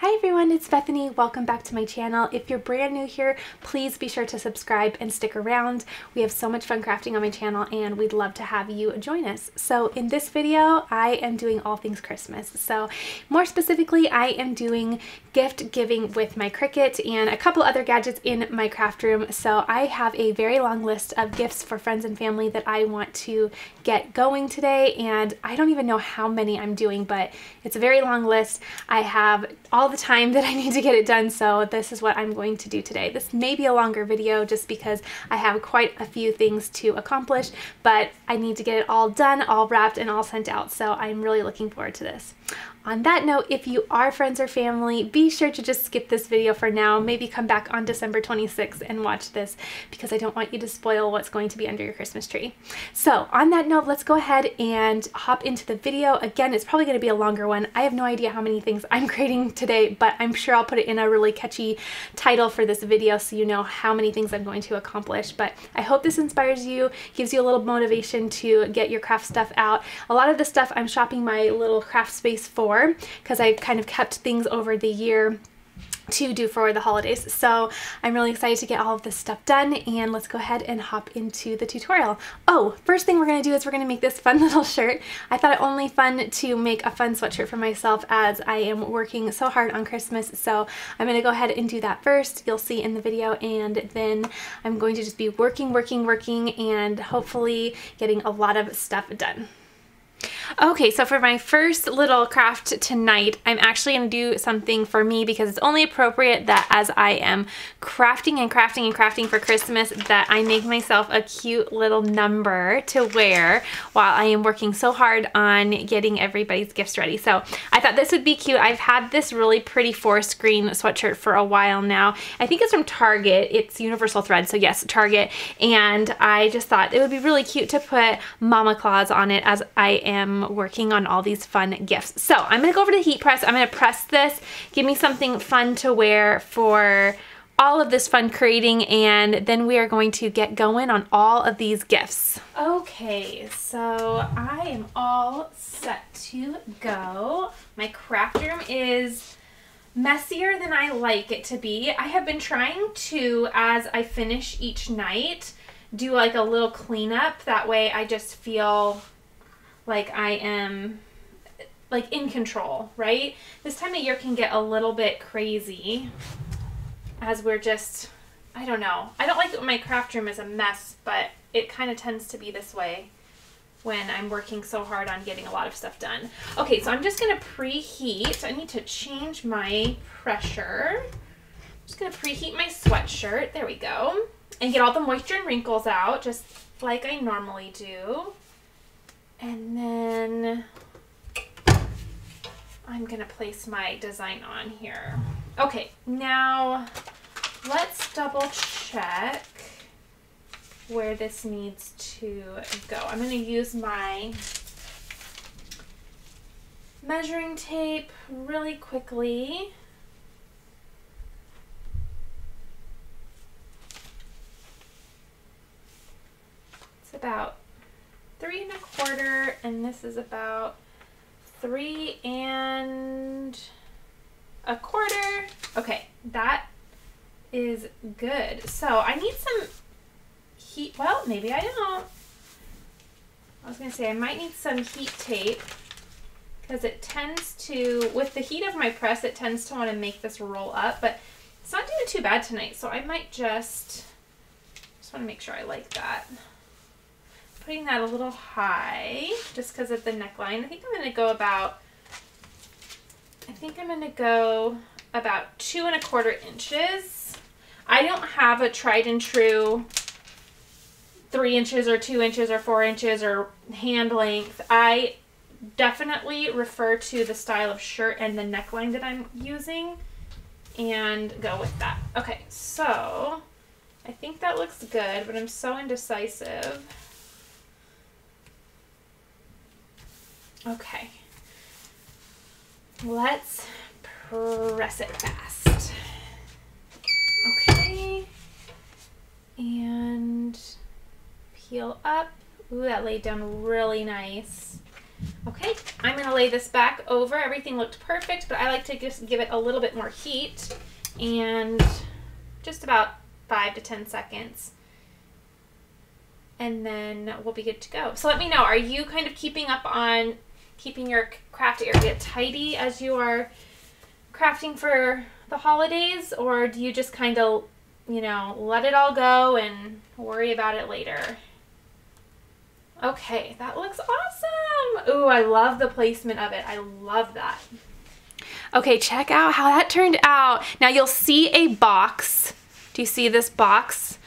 Hi everyone, it's Bethany. Welcome back to my channel. If you're brand new here, please be sure to subscribe and stick around. We have so much fun crafting on my channel and we'd love to have you join us. So in this video, I am doing all things Christmas. So more specifically, I am doing gift giving with my Cricut and a couple other gadgets in my craft room. So I have a very long list of gifts for friends and family that I want to get going today and I don't even know how many I'm doing, but it's a very long list. I have all all the time that I need to get it done, so this is what I'm going to do today. This may be a longer video just because I have quite a few things to accomplish, but I need to get it all done, all wrapped, and all sent out, so I'm really looking forward to this. On that note, if you are friends or family, be sure to just skip this video for now. Maybe come back on December 26th and watch this because I don't want you to spoil what's going to be under your Christmas tree. So on that note, let's go ahead and hop into the video. Again, it's probably going to be a longer one. I have no idea how many things I'm creating today, but I'm sure I'll put it in a really catchy title for this video so you know how many things I'm going to accomplish. But I hope this inspires you, gives you a little motivation to get your craft stuff out. A lot of the stuff I'm shopping my little craft space for because I've kind of kept things over the year to do for the holidays. So I'm really excited to get all of this stuff done and let's go ahead and hop into the tutorial. Oh, first thing we're going to do is we're going to make this fun little shirt. I thought it only fun to make a fun sweatshirt for myself as I am working so hard on Christmas. So I'm going to go ahead and do that first. You'll see in the video and then I'm going to just be working, working, working and hopefully getting a lot of stuff done. Okay, so for my first little craft tonight, I'm actually going to do something for me because it's only appropriate that as I am crafting and crafting and crafting for Christmas that I make myself a cute little number to wear while I am working so hard on getting everybody's gifts ready. So I thought this would be cute. I've had this really pretty forest green sweatshirt for a while now. I think it's from Target. It's Universal Thread, so yes, Target. And I just thought it would be really cute to put Mama Claus on it as I am working on all these fun gifts. So I'm gonna go over to the heat press. I'm gonna press this, give me something fun to wear for all of this fun creating and then we are going to get going on all of these gifts. Okay, so I am all set to go. My craft room is messier than I like it to be. I have been trying to, as I finish each night, do like a little cleanup. That way I just feel like I am like in control, right? This time of year can get a little bit crazy as we're just, I don't know. I don't like that my craft room is a mess, but it kind of tends to be this way when I'm working so hard on getting a lot of stuff done. Okay, so I'm just going to preheat. I need to change my pressure. I'm just going to preheat my sweatshirt. There we go. And get all the moisture and wrinkles out just like I normally do. And then I'm going to place my design on here. Okay, now let's double check where this needs to go. I'm going to use my measuring tape really quickly. It's about three and a quarter, and this is about three and a quarter. Okay, that is good. So I need some heat. Well, maybe I don't. I was going to say I might need some heat tape because it tends to, with the heat of my press, it tends to want to make this roll up, but it's not doing too bad tonight. So I might just, just want to make sure I like that putting that a little high just because of the neckline. I think I'm going to go about, I think I'm going to go about two and a quarter inches. I don't have a tried and true three inches or two inches or four inches or hand length. I definitely refer to the style of shirt and the neckline that I'm using and go with that. Okay, so I think that looks good, but I'm so indecisive. Okay. Let's press it fast. Okay. And peel up. Ooh, that laid down really nice. Okay, I'm going to lay this back over. Everything looked perfect, but I like to just give it a little bit more heat and just about five to 10 seconds. And then we'll be good to go. So let me know, are you kind of keeping up on keeping your craft area tidy as you are crafting for the holidays? Or do you just kind of, you know, let it all go and worry about it later? Okay, that looks awesome. Ooh, I love the placement of it. I love that. Okay, check out how that turned out. Now you'll see a box. Do you see this box?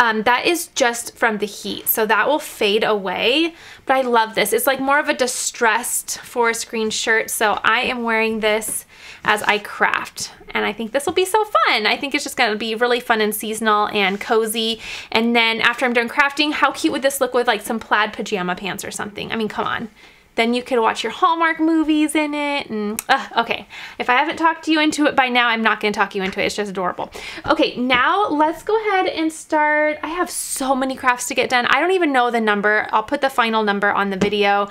Um, that is just from the heat, so that will fade away. But I love this. It's like more of a distressed forest green shirt, so I am wearing this as I craft. And I think this will be so fun. I think it's just gonna be really fun and seasonal and cozy. And then after I'm done crafting, how cute would this look with like some plaid pajama pants or something? I mean, come on. Then you could watch your Hallmark movies in it. And uh, okay, if I haven't talked you into it by now, I'm not gonna talk you into it. It's just adorable. Okay, now let's go ahead and start. I have so many crafts to get done. I don't even know the number. I'll put the final number on the video.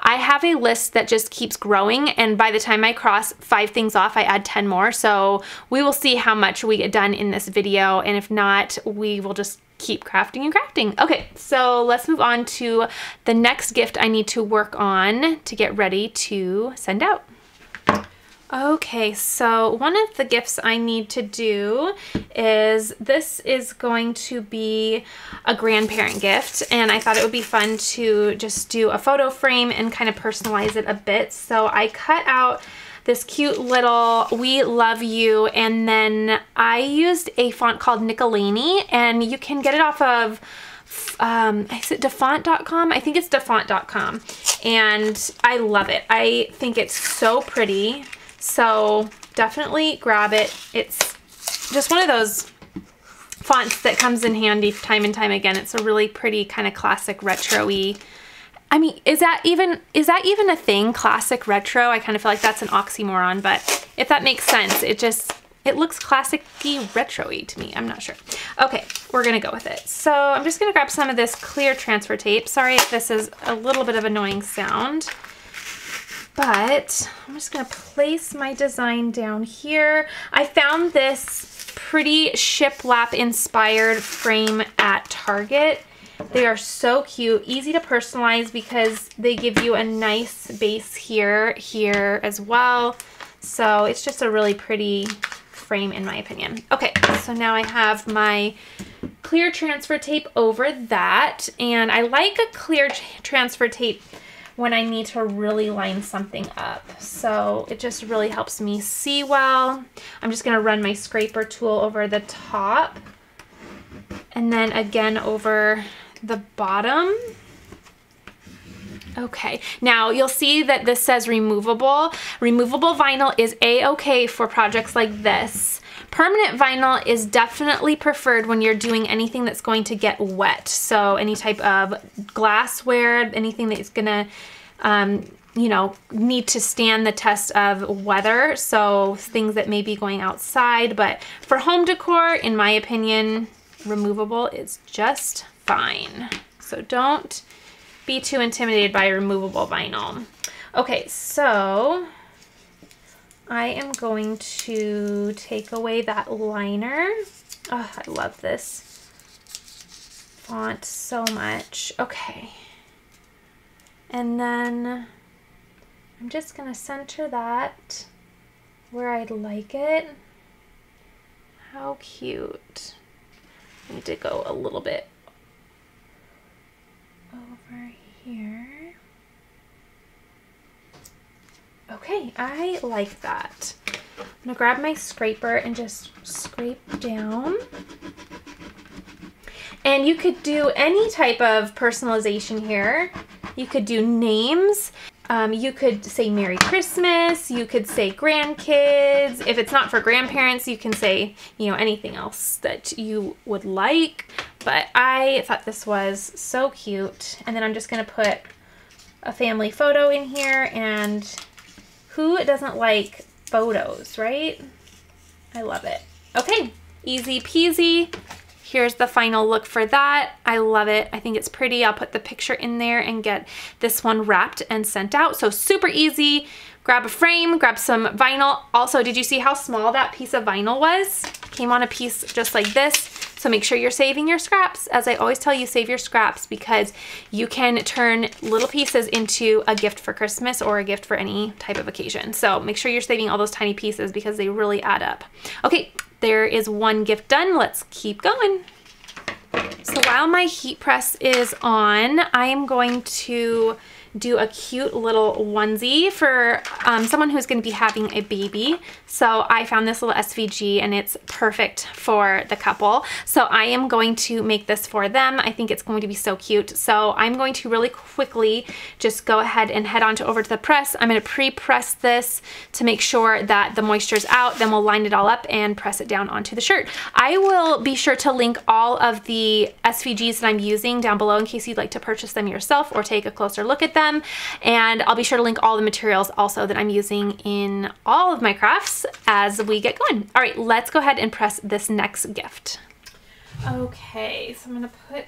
I have a list that just keeps growing and by the time I cross five things off, I add 10 more. So we will see how much we get done in this video and if not, we will just keep crafting and crafting. Okay, so let's move on to the next gift I need to work on to get ready to send out. Okay, so one of the gifts I need to do is this is going to be a grandparent gift and I thought it would be fun to just do a photo frame and kind of personalize it a bit. So I cut out this cute little We Love You and then I used a font called Nicolini and you can get it off of um, is it dafont.com? I think it's dafont.com and I love it. I think it's so pretty. So definitely grab it. It's just one of those fonts that comes in handy time and time again. It's a really pretty kind of classic retro-y. I mean, is that even is that even a thing? Classic retro? I kind of feel like that's an oxymoron, but if that makes sense, it just it looks classic-y retro-y to me. I'm not sure. Okay, we're gonna go with it. So I'm just gonna grab some of this clear transfer tape. Sorry if this is a little bit of annoying sound. But I'm just to place my design down here. I found this pretty shiplap inspired frame at Target. They are so cute, easy to personalize because they give you a nice base here, here as well. So it's just a really pretty frame in my opinion. Okay, so now I have my clear transfer tape over that and I like a clear transfer tape when I need to really line something up. So it just really helps me see well. I'm just gonna run my scraper tool over the top and then again over the bottom. Okay, now you'll see that this says removable. Removable vinyl is a-okay for projects like this. Permanent vinyl is definitely preferred when you're doing anything that's going to get wet. So any type of glassware, anything that's gonna, um, you know, need to stand the test of weather. So things that may be going outside, but for home decor, in my opinion, removable is just fine. So don't be too intimidated by removable vinyl. Okay, so I am going to take away that liner. Oh, I love this font so much. Okay. And then I'm just going to center that where I'd like it. How cute. I need to go a little bit over here. Okay, I like that. I'm gonna grab my scraper and just scrape down. And you could do any type of personalization here. You could do names. Um, you could say Merry Christmas. You could say grandkids. If it's not for grandparents, you can say, you know, anything else that you would like. But I thought this was so cute. And then I'm just going to put a family photo in here and who doesn't like photos, right? I love it. Okay, easy peasy. Here's the final look for that. I love it. I think it's pretty. I'll put the picture in there and get this one wrapped and sent out. So super easy. Grab a frame, grab some vinyl. Also, did you see how small that piece of vinyl was? Came on a piece just like this. So make sure you're saving your scraps. As I always tell you, save your scraps because you can turn little pieces into a gift for Christmas or a gift for any type of occasion. So make sure you're saving all those tiny pieces because they really add up. Okay, there is one gift done. Let's keep going. So while my heat press is on, I am going to do a cute little onesie for um, someone who's going to be having a baby. So I found this little SVG and it's perfect for the couple. So I am going to make this for them. I think it's going to be so cute. So I'm going to really quickly just go ahead and head on to over to the press. I'm going to pre-press this to make sure that the moisture is out. Then we'll line it all up and press it down onto the shirt. I will be sure to link all of the SVGs that I'm using down below in case you'd like to purchase them yourself or take a closer look at them them. And I'll be sure to link all the materials also that I'm using in all of my crafts as we get going. All right, let's go ahead and press this next gift. Okay, so I'm gonna put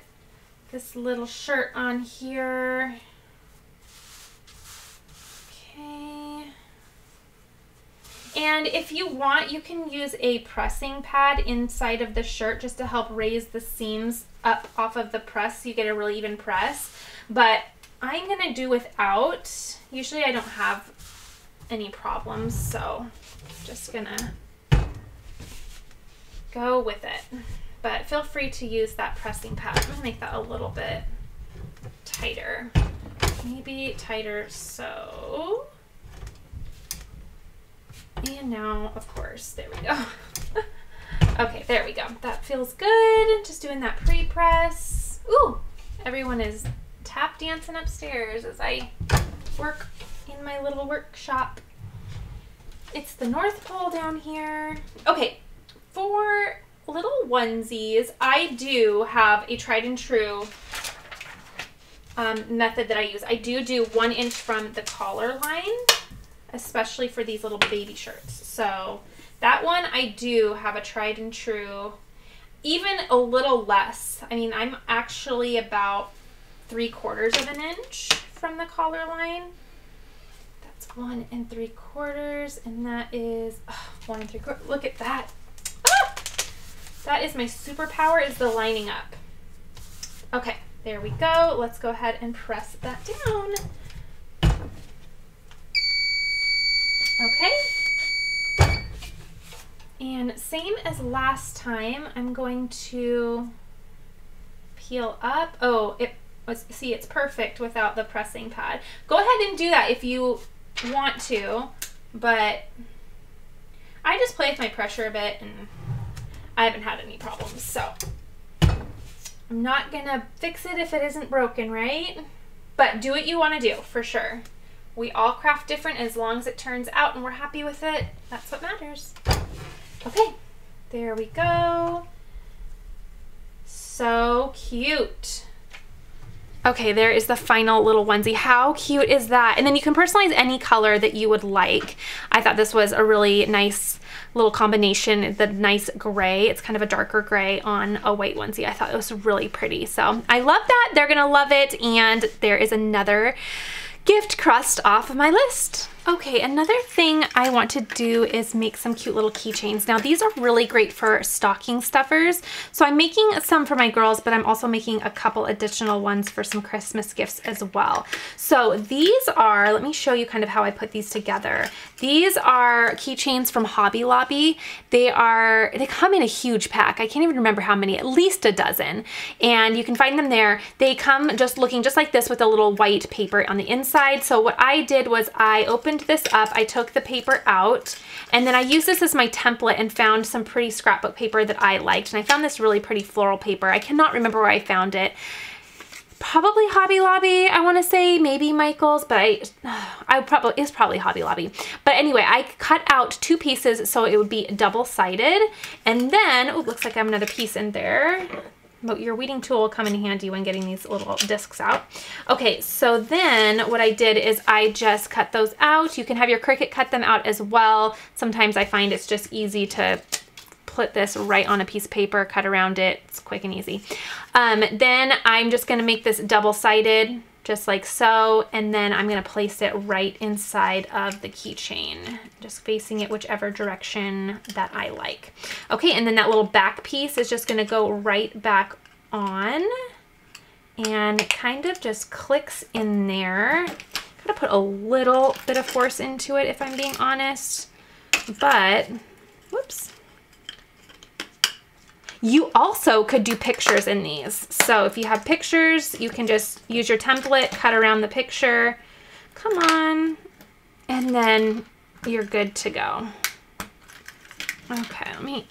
this little shirt on here. Okay. And if you want, you can use a pressing pad inside of the shirt just to help raise the seams up off of the press so you get a really even press. But I'm going to do without. Usually I don't have any problems, so I'm just going to go with it. But feel free to use that pressing pad. I'm going to make that a little bit tighter. Maybe tighter so. And now, of course, there we go. okay, there we go. That feels good. Just doing that pre-press. Ooh, everyone is tap dancing upstairs as I work in my little workshop. It's the North Pole down here. Okay, for little onesies, I do have a tried and true um, method that I use. I do do one inch from the collar line, especially for these little baby shirts. So that one I do have a tried and true, even a little less. I mean, I'm actually about three quarters of an inch from the collar line. That's one and three quarters, and that is oh, one and three quarters. Look at that. Ah! That is my superpower is the lining up. Okay, there we go. Let's go ahead and press that down. Okay. And same as last time, I'm going to peel up. Oh, it see it's perfect without the pressing pad. Go ahead and do that if you want to, but I just play with my pressure a bit and I haven't had any problems, so I'm not gonna fix it if it isn't broken, right? But do what you wanna do, for sure. We all craft different as long as it turns out and we're happy with it. That's what matters. Okay, there we go. So cute. Okay, there is the final little onesie. How cute is that? And then you can personalize any color that you would like. I thought this was a really nice little combination, the nice gray. It's kind of a darker gray on a white onesie. I thought it was really pretty. So I love that. They're gonna love it. And there is another gift crust off of my list. Okay, another thing I want to do is make some cute little keychains. Now these are really great for stocking stuffers. So I'm making some for my girls, but I'm also making a couple additional ones for some Christmas gifts as well. So these are, let me show you kind of how I put these together. These are keychains from Hobby Lobby. They are, they come in a huge pack. I can't even remember how many, at least a dozen. And you can find them there. They come just looking just like this with a little white paper on the inside. So what I did was I opened opened this up, I took the paper out, and then I used this as my template and found some pretty scrapbook paper that I liked. And I found this really pretty floral paper. I cannot remember where I found it probably Hobby Lobby, I want to say, maybe Michael's, but I, I probably, is probably Hobby Lobby. But anyway, I cut out two pieces so it would be double-sided. And then, oh, looks like I have another piece in there. But your weeding tool will come in handy when getting these little discs out. Okay, so then what I did is I just cut those out. You can have your Cricut cut them out as well. Sometimes I find it's just easy to put this right on a piece of paper, cut around it. It's quick and easy. Um, then I'm just gonna make this double-sided, just like so, and then I'm gonna place it right inside of the keychain, just facing it whichever direction that I like. Okay, and then that little back piece is just gonna go right back on and it kind of just clicks in there. Gotta put a little bit of force into it if I'm being honest, but whoops. You also could do pictures in these. So if you have pictures, you can just use your template, cut around the picture. Come on. And then you're good to go. Okay, let me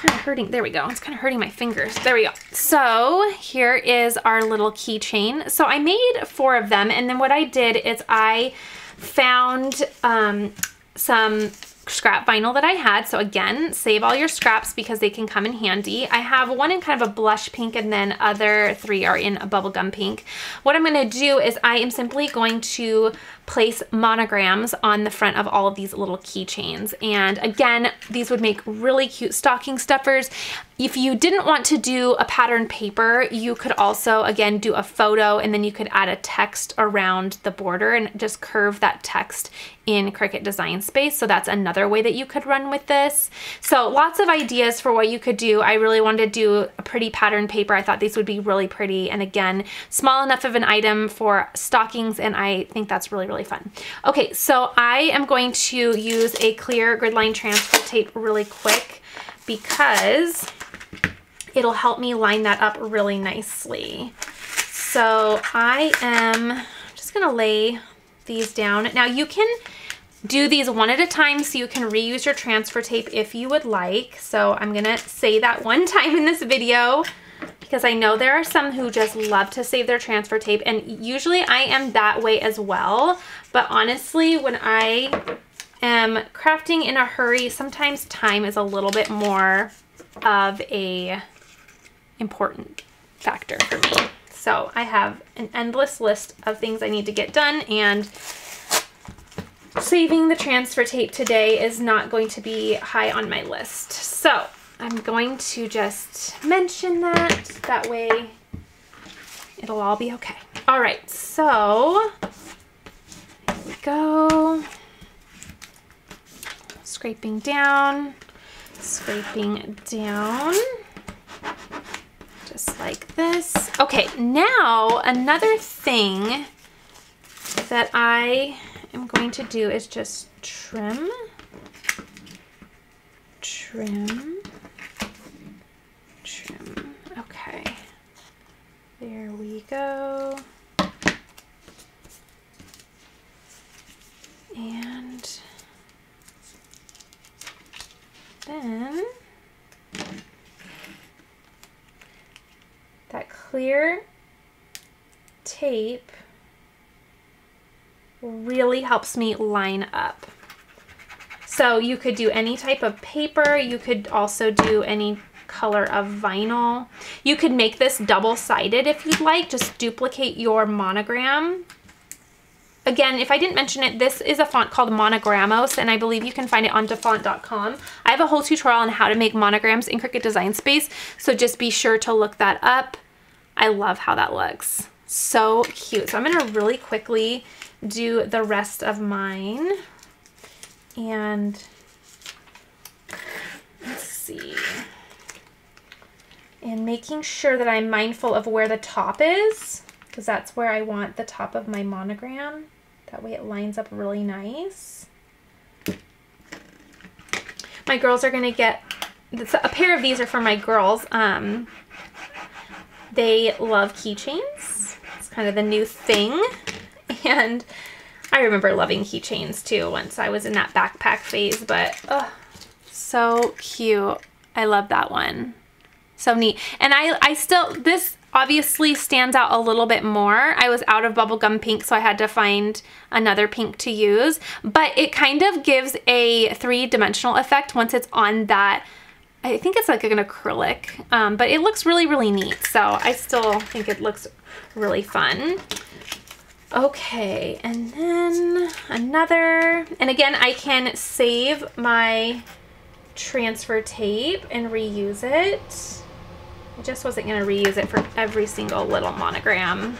kind of hurting. There we go. It's kind of hurting my fingers. There we go. So here is our little keychain. So I made four of them. And then what I did is I found um, some scrap vinyl that I had. So again, save all your scraps because they can come in handy. I have one in kind of a blush pink and then other three are in a bubblegum pink. What I'm going to do is I am simply going to place monograms on the front of all of these little keychains. And again, these would make really cute stocking stuffers. If you didn't want to do a pattern paper, you could also, again, do a photo and then you could add a text around the border and just curve that text in Cricut Design Space. So that's another way that you could run with this. So lots of ideas for what you could do. I really wanted to do a pretty pattern paper. I thought these would be really pretty. And again, small enough of an item for stockings. And I think that's really, really fun. Okay, so I am going to use a clear grid line transfer tape really quick because it'll help me line that up really nicely. So I am just gonna lay these down. Now you can do these one at a time so you can reuse your transfer tape if you would like. So I'm gonna say that one time in this video because I know there are some who just love to save their transfer tape and usually I am that way as well. But honestly, when I am crafting in a hurry, sometimes time is a little bit more of a important factor for me. So I have an endless list of things I need to get done and saving the transfer tape today is not going to be high on my list. So I'm going to just mention that. That way it'll all be okay. All right, so here we go. Scraping down, scraping down, just like this. Okay, now another thing that I am going to do is just trim, trim, trim. Okay, There we go. And then that clear tape really helps me line up. So you could do any type of paper. You could also do any color of vinyl. You could make this double-sided if you'd like. Just duplicate your monogram. Again, if I didn't mention it, this is a font called Monogrammos, and I believe you can find it on dafont.com. I have a whole tutorial on how to make monograms in Cricut Design Space, so just be sure to look that up. I love how that looks. So cute. So I'm going to really quickly do the rest of mine. And let's see and making sure that I'm mindful of where the top is because that's where I want the top of my monogram. That way it lines up really nice. My girls are going to get, a pair of these are for my girls. Um, they love keychains. It's kind of the new thing. And I remember loving keychains too once I was in that backpack phase, but oh, so cute. I love that one. So neat. And I, I still, this obviously stands out a little bit more. I was out of bubblegum pink, so I had to find another pink to use. But it kind of gives a three-dimensional effect once it's on that I think it's like an acrylic, um, but it looks really, really neat. So I still think it looks really fun. Okay, and then another, and again, I can save my transfer tape and reuse it. Just wasn't going to reuse it for every single little monogram.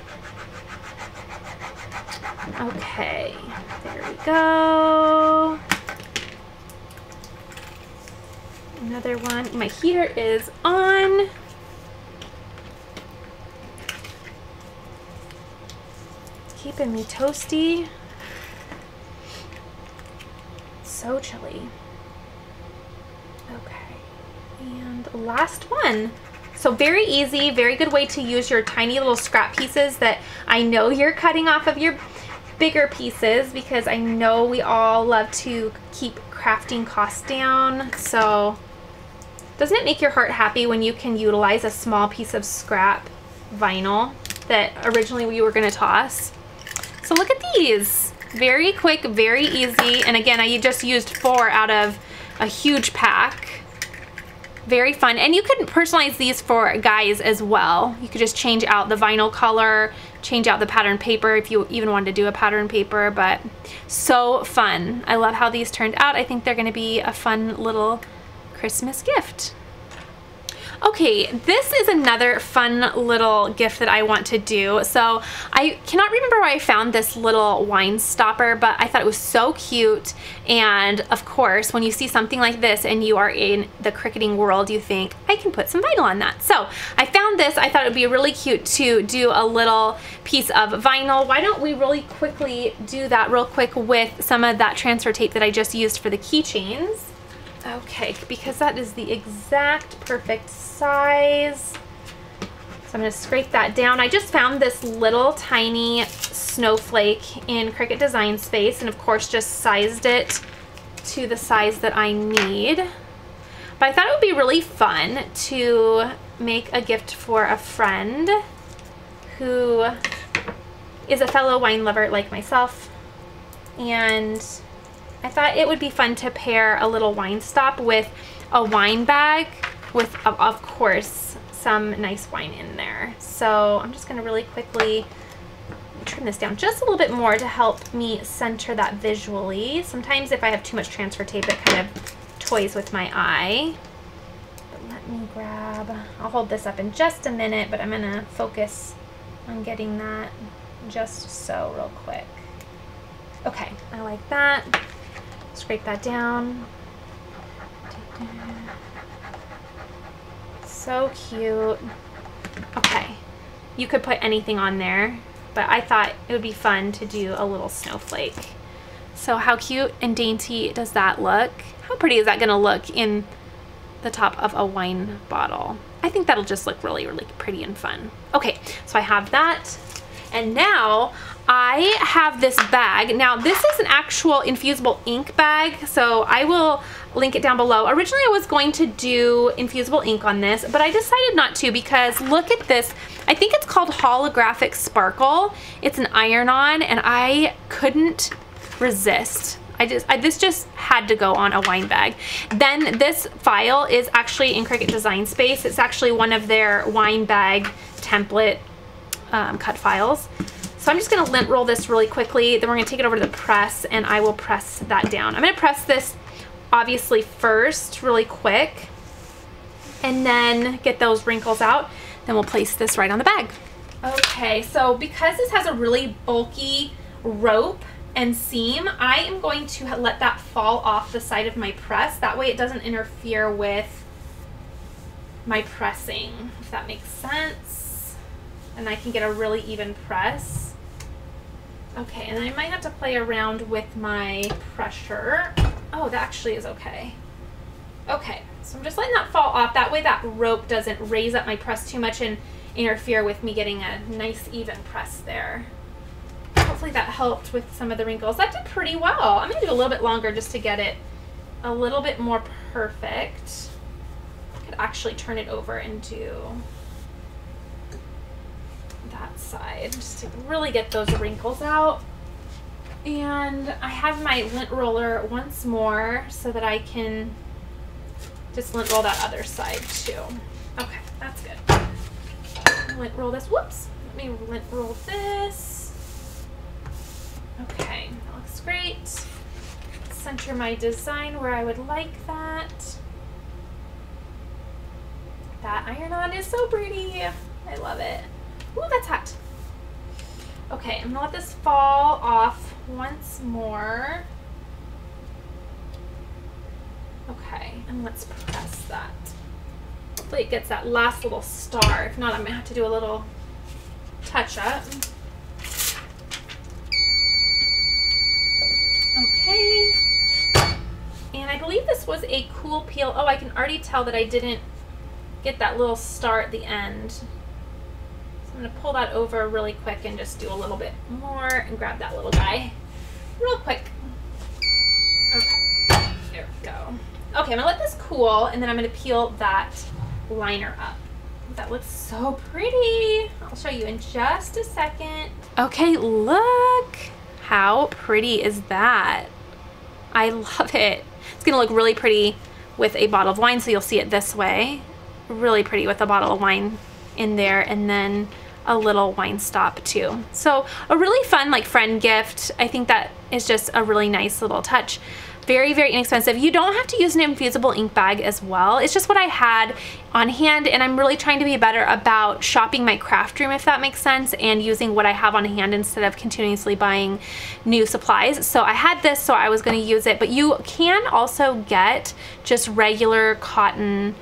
Okay, there we go. Another one. My heater is on. Keeping me toasty. So chilly. Okay. And last one. So very easy, very good way to use your tiny little scrap pieces that I know you're cutting off of your bigger pieces because I know we all love to keep crafting costs down. So doesn't it make your heart happy when you can utilize a small piece of scrap vinyl that originally we were going to toss? So look at these. Very quick, very easy. And again, I just used four out of a huge pack. Very fun. And you could personalize these for guys as well. You could just change out the vinyl color, change out the pattern paper if you even wanted to do a pattern paper, but so fun. I love how these turned out. I think they're gonna be a fun little Christmas gift. Okay, this is another fun little gift that I want to do. So I cannot remember where I found this little wine stopper, but I thought it was so cute. And of course, when you see something like this and you are in the Cricuting world, you think, I can put some vinyl on that. So I found this, I thought it would be really cute to do a little piece of vinyl. Why don't we really quickly do that real quick with some of that transfer tape that I just used for the keychains. Okay, because that is the exact perfect size. So I'm going to scrape that down. I just found this little tiny snowflake in Cricut Design Space and of course just sized it to the size that I need. But I thought it would be really fun to make a gift for a friend who is a fellow wine lover like myself and I thought it would be fun to pair a little wine stop with a wine bag with, of course, some nice wine in there. So I'm just to really quickly trim this down just a little bit more to help me center that visually. Sometimes if I have too much transfer tape, it kind of toys with my eye. But let me grab, I'll hold this up in just a minute, but I'm to focus on getting that just so real quick. Okay, I like that. Scrape that down. So cute. Okay, you could put anything on there, but I thought it would be fun to do a little snowflake. So how cute and dainty does that look? How pretty is that gonna look in the top of a wine bottle? I think that'll just look really, really pretty and fun. Okay, so I have that. And now I have this bag. Now this is an actual infusible ink bag, so I will link it down below. Originally I was going to do infusible ink on this, but I decided not to because look at this. I think it's called Holographic Sparkle. It's an iron-on and I couldn't resist. I just, I, this just had to go on a wine bag. Then this file is actually in Cricut Design Space. It's actually one of their wine bag template um, cut files. So I'm just gonna lint roll this really quickly. Then we're gonna take it over to the press and I will press that down. I'm gonna press this obviously first really quick and then get those wrinkles out. Then we'll place this right on the bag. Okay, so because this has a really bulky rope and seam, I am going to let that fall off the side of my press. That way it doesn't interfere with my pressing, if that makes sense. And I can get a really even press. Okay, and I might have to play around with my pressure. Oh, that actually is okay. Okay, so I'm just letting that fall off. That way that rope doesn't raise up my press too much and interfere with me getting a nice even press there. Hopefully that helped with some of the wrinkles. That did pretty well. I'm gonna do a little bit longer just to get it a little bit more perfect. I could actually turn it over and do that side just to really get those wrinkles out. And I have my lint roller once more so that I can just lint roll that other side too. Okay, that's good. Lint roll this. Whoops. Let me lint roll this. Okay, that looks great. Center my design where I would like that. that iron on is so pretty. I love it. Ooh, that's hot. Okay, I'm gonna let this fall off once more. Okay, and let's press that. Hopefully it gets that last little star. If not, I'm gonna have to do a little touch up. Okay. And I believe this was a cool peel. Oh, I can already tell that I didn't get that little star at the end. I'm going to pull that over really quick and just do a little bit more and grab that little guy real quick. Okay, there we go. Okay, I'm to let this cool and then I'm to peel that liner up. That looks so pretty. I'll show you in just a second. Okay, look. How pretty is that? I love it. It's gonna look really pretty with a bottle of wine, so you'll see it this way. Really pretty with a bottle of wine in there and then a little wine stop too. So a really fun like friend gift. I think that is just a really nice little touch very, very inexpensive. You don't have to use an infusible ink bag as well. It's just what I had on hand and I'm really trying to be better about shopping my craft room if that makes sense and using what I have on hand instead of continuously buying new supplies. So I had this so I was going to use it but you can also get just regular cotton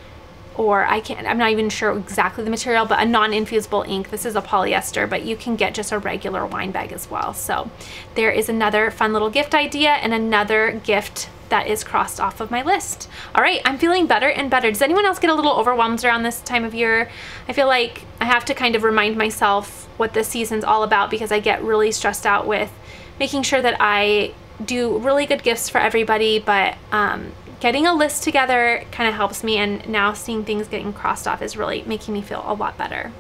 or I can't, I'm not even sure exactly the material, but a non-infusible ink. This is a polyester, but you can get just a regular wine bag as well. So there is another fun little gift idea and another gift that is crossed off of my list. All right, I'm feeling better and better. Does anyone else get a little overwhelmed around this time of year? I feel like I have to kind of remind myself what this season's all about because I get really stressed out with making sure that I do really good gifts for everybody, but um, getting a list together kind of helps me and now seeing things getting crossed off is really making me feel a lot better.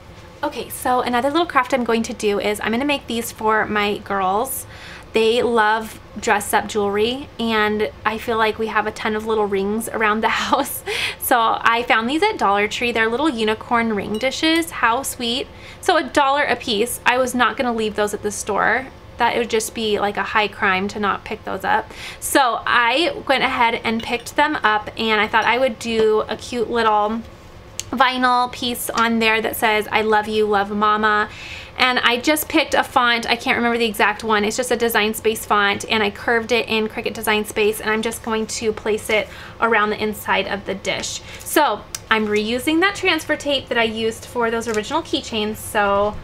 Okay, so another little craft I'm going to do is I'm going to make these for my girls. They love dress up jewelry and I feel like we have a ton of little rings around the house. So I found these at Dollar Tree. They're little unicorn ring dishes. How sweet. So a dollar a piece. I was not going to leave those at the store that it would just be like a high crime to not pick those up. So I went ahead and picked them up and I thought I would do a cute little vinyl piece on there that says I love you, love mama. And I just picked a font, I can't remember the exact one, it's just a Design Space font and I curved it in Cricut Design Space and I'm just going to place it around the inside of the dish. So I'm reusing that transfer tape that I used for those original keychains. So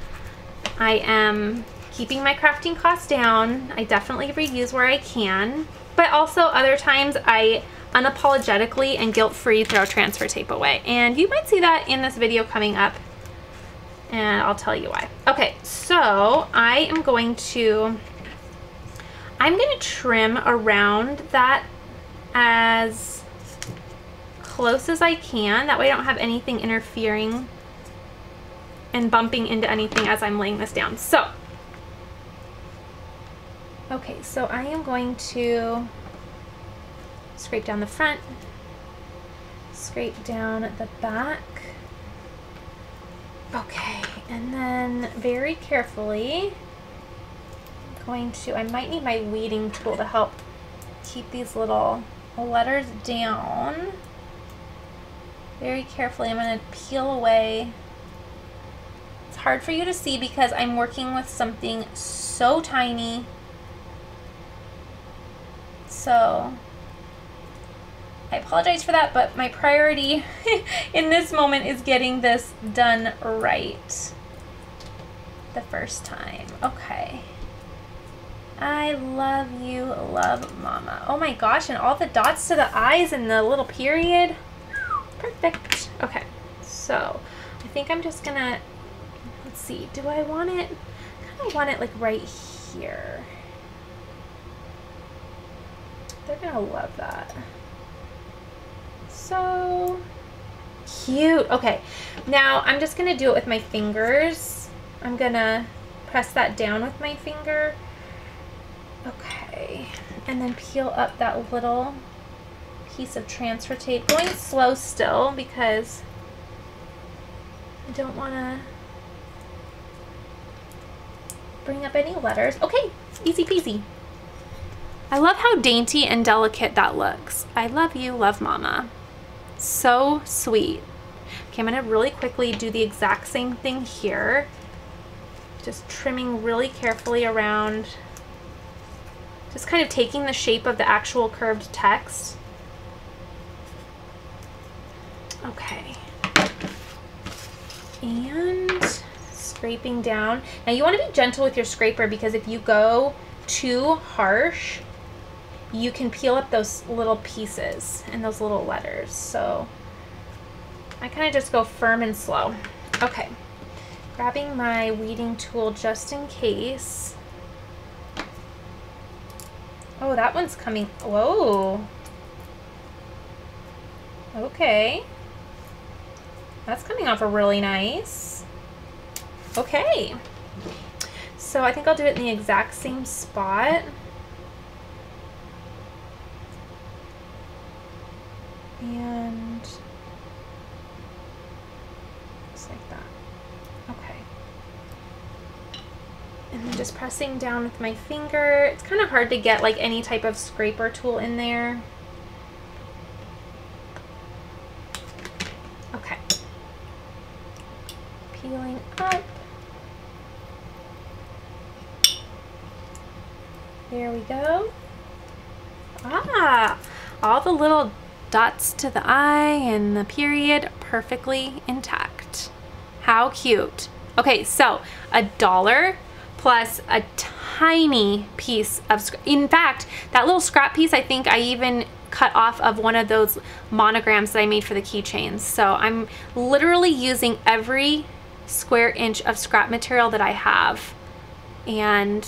I am keeping my crafting costs down. I definitely reuse where I can, but also other times I unapologetically and guilt-free throw transfer tape away. And you might see that in this video coming up and I'll tell you why. Okay, so I am going to, I'm going to trim around that as close as I can. That way I don't have anything interfering and bumping into anything as I'm laying this down. So Okay, so I am going to scrape down the front, scrape down the back. Okay, and then very carefully, I'm going to, I might need my weeding tool to help keep these little letters down. Very carefully, I'm going to peel away. It's hard for you to see because I'm working with something so tiny so I apologize for that, but my priority in this moment is getting this done right the first time. Okay. I love you, love mama. Oh my gosh, and all the dots to the eyes and the little period. Perfect. Okay, so I think I'm just gonna, let's see, do I want it, I kind of want it like right here. They're gonna love that. So cute. Okay, now I'm just gonna do it with my fingers. I'm gonna press that down with my finger. Okay, and then peel up that little piece of transfer tape. Going slow still because I don't wanna bring up any letters. Okay, easy peasy. I love how dainty and delicate that looks. I love you, love mama. So sweet. Okay, I'm gonna really quickly do the exact same thing here. Just trimming really carefully around, just kind of taking the shape of the actual curved text. Okay. And scraping down. Now you want to be gentle with your scraper because if you go too harsh, you can peel up those little pieces and those little letters. So I kind of just go firm and slow. Okay, grabbing my weeding tool just in case. Oh, that one's coming. Whoa. Okay. That's coming off a really nice. Okay. So I think I'll do it in the exact same spot. And just like that. Okay. And then just pressing down with my finger. It's kind of hard to get like any type of scraper tool in there. Okay. Peeling up. There we go. Ah, all the little dots to the eye and the period perfectly intact. How cute. Okay, so a dollar plus a tiny piece of, in fact, that little scrap piece, I think I even cut off of one of those monograms that I made for the keychains. So I'm literally using every square inch of scrap material that I have. And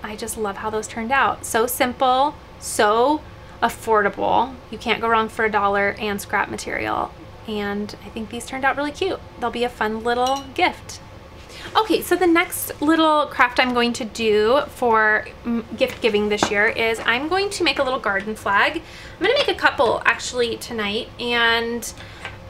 I just love how those turned out. So simple, so affordable. You can't go wrong for a dollar and scrap material. And I think these turned out really cute. They'll be a fun little gift. Okay, so the next little craft I'm going to do for gift giving this year is I'm going to make a little garden flag. I'm going to make a couple actually tonight and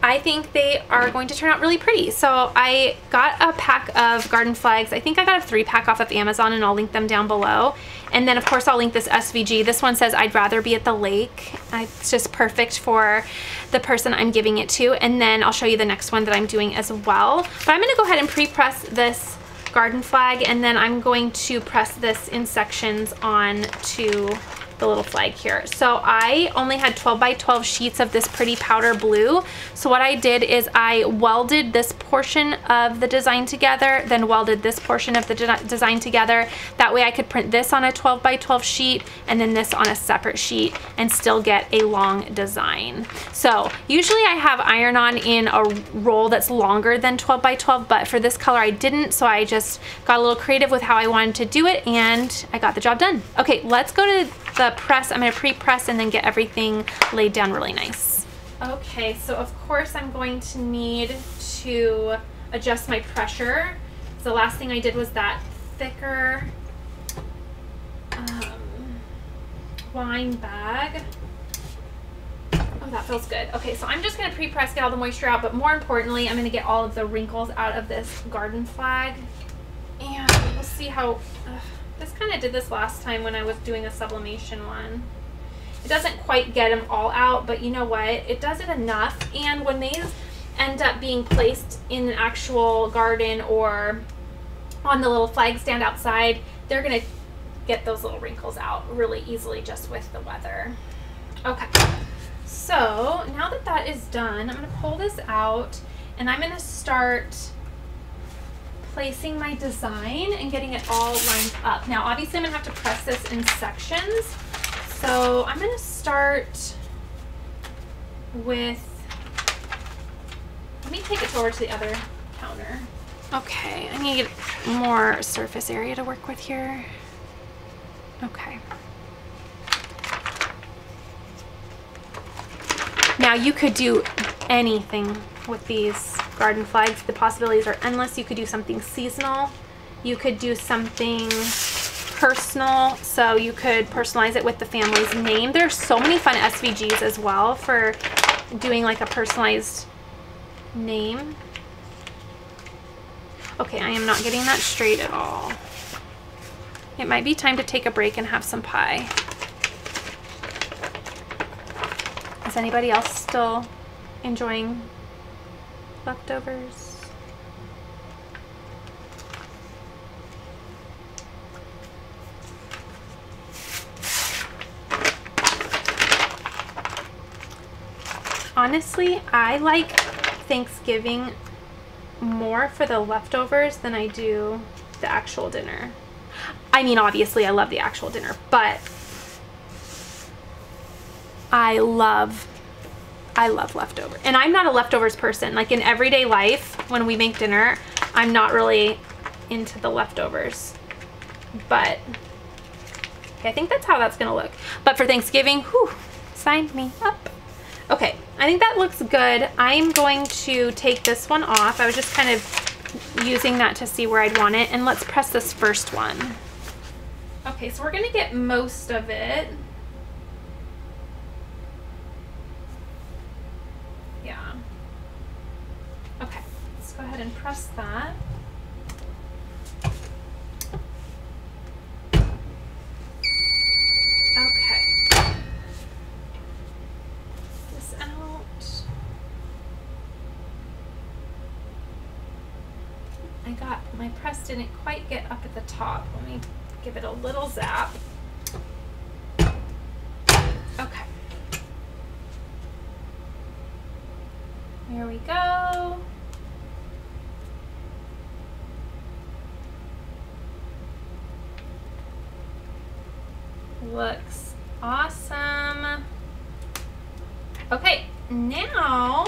I think they are going to turn out really pretty. So I got a pack of garden flags. I think I got a three pack off of Amazon and I'll link them down below. And then of course I'll link this SVG. This one says I'd rather be at the lake. It's just perfect for the person I'm giving it to. And then I'll show you the next one that I'm doing as well. But I'm gonna go ahead and pre-press this garden flag and then I'm going to press this in sections on to the little flag here. So I only had 12 by 12 sheets of this pretty powder blue. So what I did is I welded this portion of the design together, then welded this portion of the de design together. That way I could print this on a 12 by 12 sheet and then this on a separate sheet and still get a long design. So usually I have iron-on in a roll that's longer than 12 by 12, but for this color I didn't. So I just got a little creative with how I wanted to do it and I got the job done. Okay, let's go to the press. I'm gonna pre-press and then get everything laid down really nice. Okay, so of course I'm going to need to adjust my pressure. The last thing I did was that thicker um, wine bag. Oh, that feels good. Okay, so I'm just gonna pre-press, get all the moisture out, but more importantly, I'm gonna get all of the wrinkles out of this garden flag. And we'll see how, this kind of did this last time when I was doing a sublimation one. It doesn't quite get them all out, but you know what? It does it enough. And when these end up being placed in an actual garden or on the little flag stand outside, they're going to get those little wrinkles out really easily just with the weather. Okay, so now that that is done, I'm going to pull this out and I'm going to start placing my design and getting it all lined up. Now, obviously I'm gonna have to press this in sections. So I'm gonna start with, let me take it over to the other counter. Okay, I need more surface area to work with here. Okay. Now you could do anything with these garden flags. The possibilities are endless. You could do something seasonal. You could do something personal. So you could personalize it with the family's name. There's so many fun SVGs as well for doing like a personalized name. Okay, I am not getting that straight at all. It might be time to take a break and have some pie. Is anybody else still enjoying leftovers. Honestly, I like Thanksgiving more for the leftovers than I do the actual dinner. I mean, obviously I love the actual dinner, but I love I love leftovers. And I'm not a leftovers person. Like in everyday life, when we make dinner, I'm not really into the leftovers. But I think that's how that's gonna look. But for Thanksgiving, whew, sign me up. Okay, I think that looks good. I'm going to take this one off. I was just kind of using that to see where I'd want it. And let's press this first one. Okay, so we're gonna get most of it. Ahead and press that. Okay. This out. I got, my press didn't quite get up at the top. Let me give it a little zap. Okay. There we go. Looks awesome. Okay, now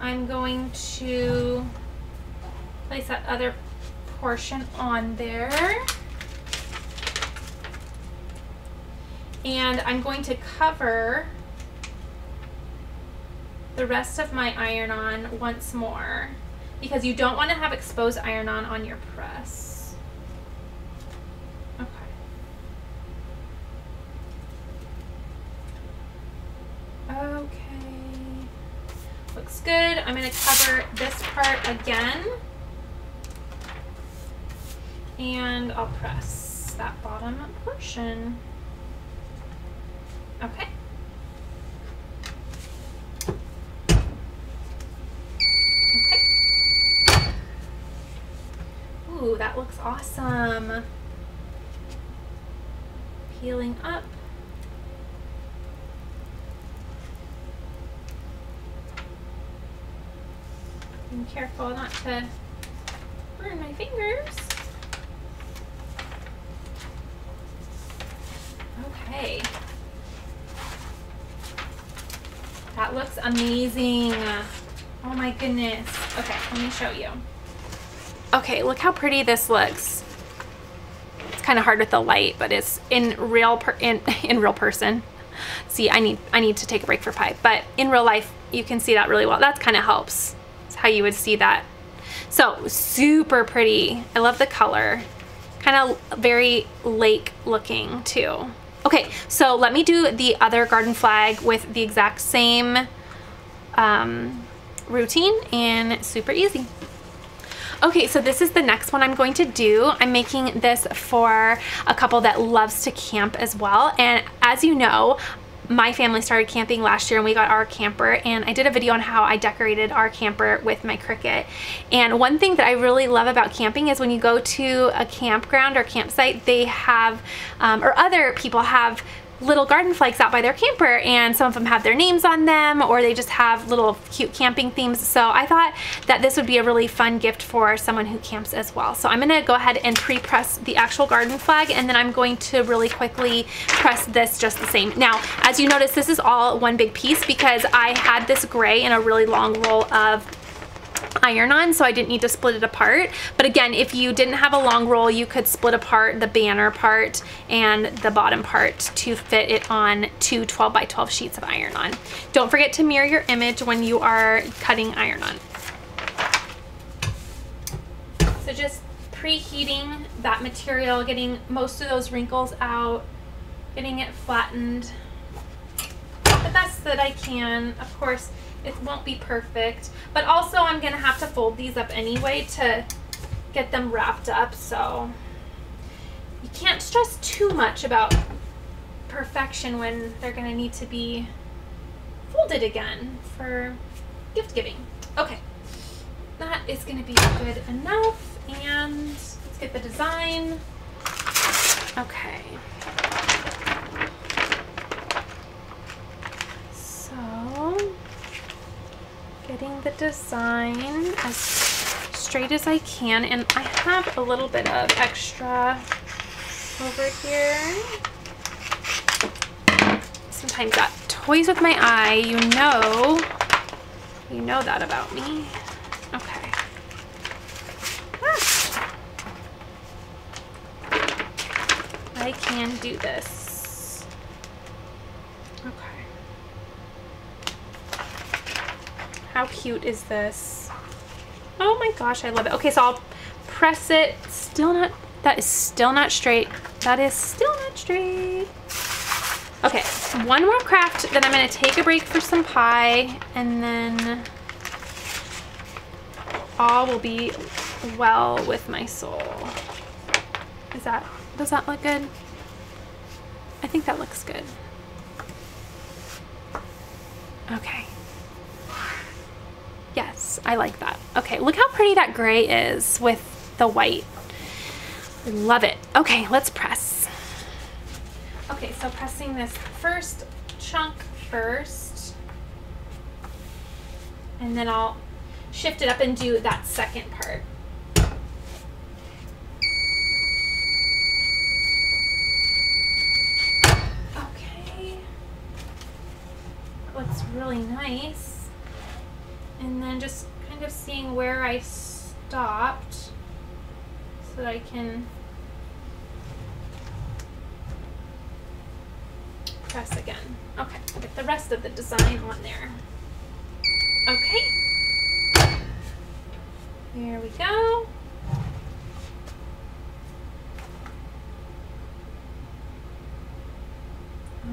I'm going to place that other portion on there. And I'm going to cover the rest of my iron-on once more because you don't want to have exposed iron-on on your press. good. I'm going to cover this again. And I'll press that bottom portion. Okay. Okay. Ooh, that looks awesome. Peeling up. I'm careful not to burn my fingers. Okay. That looks amazing. Oh my goodness. Okay, let me show you. Okay, look how pretty this looks. It's kind of hard with the light, but it's in real per in in real person. See, I need I need to take a break for pie, but in real life, you can see that really well. That kind of helps how you would see that. So super pretty. I love the color. Kind of very lake looking too. Okay, so let me do the other garden flag with the exact same um, routine and super easy. Okay, so this is the next one I'm going to do. I'm making this for a couple that loves to camp as well. And as you know, my family started camping last year and we got our camper and I did a video on how I decorated our camper with my Cricut. And one thing that I really love about camping is when you go to a campground or campsite they have um, or other people have little garden flags out by their camper and some of them have their names on them or they just have little cute camping themes. So I thought that this would be a really fun gift for someone who camps as well. So I'm gonna go ahead and pre-press the actual garden flag and then I'm going to really quickly press this just the same. Now as you notice this is all one big piece because I had this gray in a really long roll of iron on so I didn't need to split it apart. But again if you didn't have a long roll you could split apart the banner part and the bottom part to fit it on two 12 by 12 sheets of iron on. Don't forget to mirror your image when you are cutting iron on. So just preheating that material getting most of those wrinkles out getting it flattened. The best that I can of course it won't be perfect. But also I'm going to have to fold these up anyway to get them wrapped up. So you can't stress too much about perfection when they're going to need to be folded again for gift giving. Okay, that is gonna be good enough. And let's get the design. Okay. So, getting the design as straight as I can. And I have a little bit of extra over here. Sometimes that toys with my eye, you know, you know that about me. Okay. Ah. I can do this. Okay. How cute is this? Oh my gosh, I love it. Okay, so I'll press it. Still not, that is still not straight. That is still not straight. Okay, one more craft, then I'm gonna take a break for some pie, and then all will be well with my soul. Is that, does that look good? I think that looks good. Okay. Yes, I like that. Okay, look how pretty that gray is with the white. Love it. Okay, let's press. Okay, so pressing this first chunk first. And then I'll shift it up and do that second part. Okay. Looks really nice. And then just kind of seeing where I stopped so that I can press again. Okay, get the rest of the design on there. Okay. Here we go.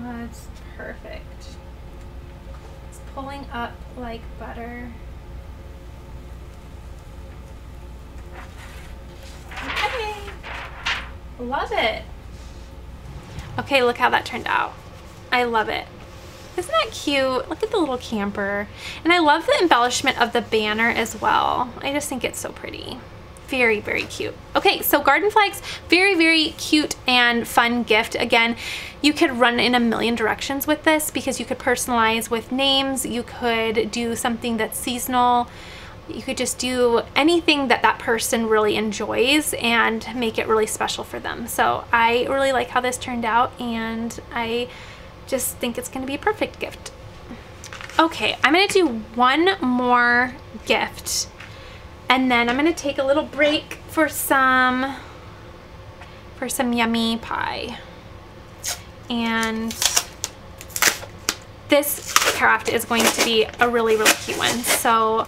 That's perfect. It's pulling up like butter. Love it. Okay, look how that turned out. I love it. Isn't that cute? Look at the little camper. And I love the embellishment of the banner as well. I just think it's so pretty. Very, very cute. Okay, so garden flags, very, very cute and fun gift. Again, you could run in a million directions with this because you could personalize with names. You could do something that's seasonal. You could just do anything that that person really enjoys and make it really special for them. So I really like how this turned out and I just think it's gonna be a perfect gift. Okay, I'm gonna do one more gift and then I'm gonna take a little break for some for some yummy pie. And this craft is going to be a really, really cute one. So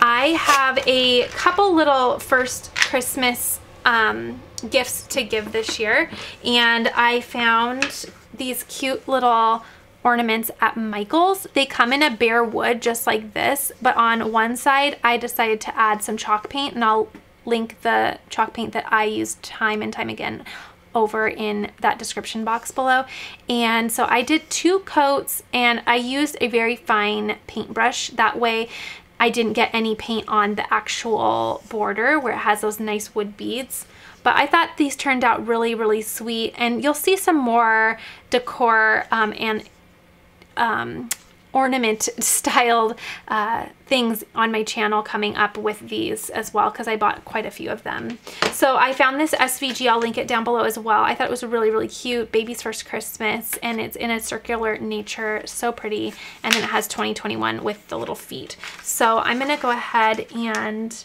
I have a couple little first Christmas um, gifts to give this year and I found these cute little ornaments at Michael's. They come in a bare wood just like this, but on one side I decided to add some chalk paint and I'll link the chalk paint that I used time and time again over in that description box below. And so I did two coats and I used a very fine paintbrush. That way I didn't get any paint on the actual border where it has those nice wood beads. But I thought these turned out really, really sweet. And you'll see some more decor um, and um, ornament styled uh, things on my channel coming up with these as well because I bought quite a few of them. So I found this SVG, I'll link it down below as well. I thought it was really, really cute. Baby's First Christmas and it's in a circular nature, so pretty. And then it has 2021 with the little feet. So I'm to go ahead and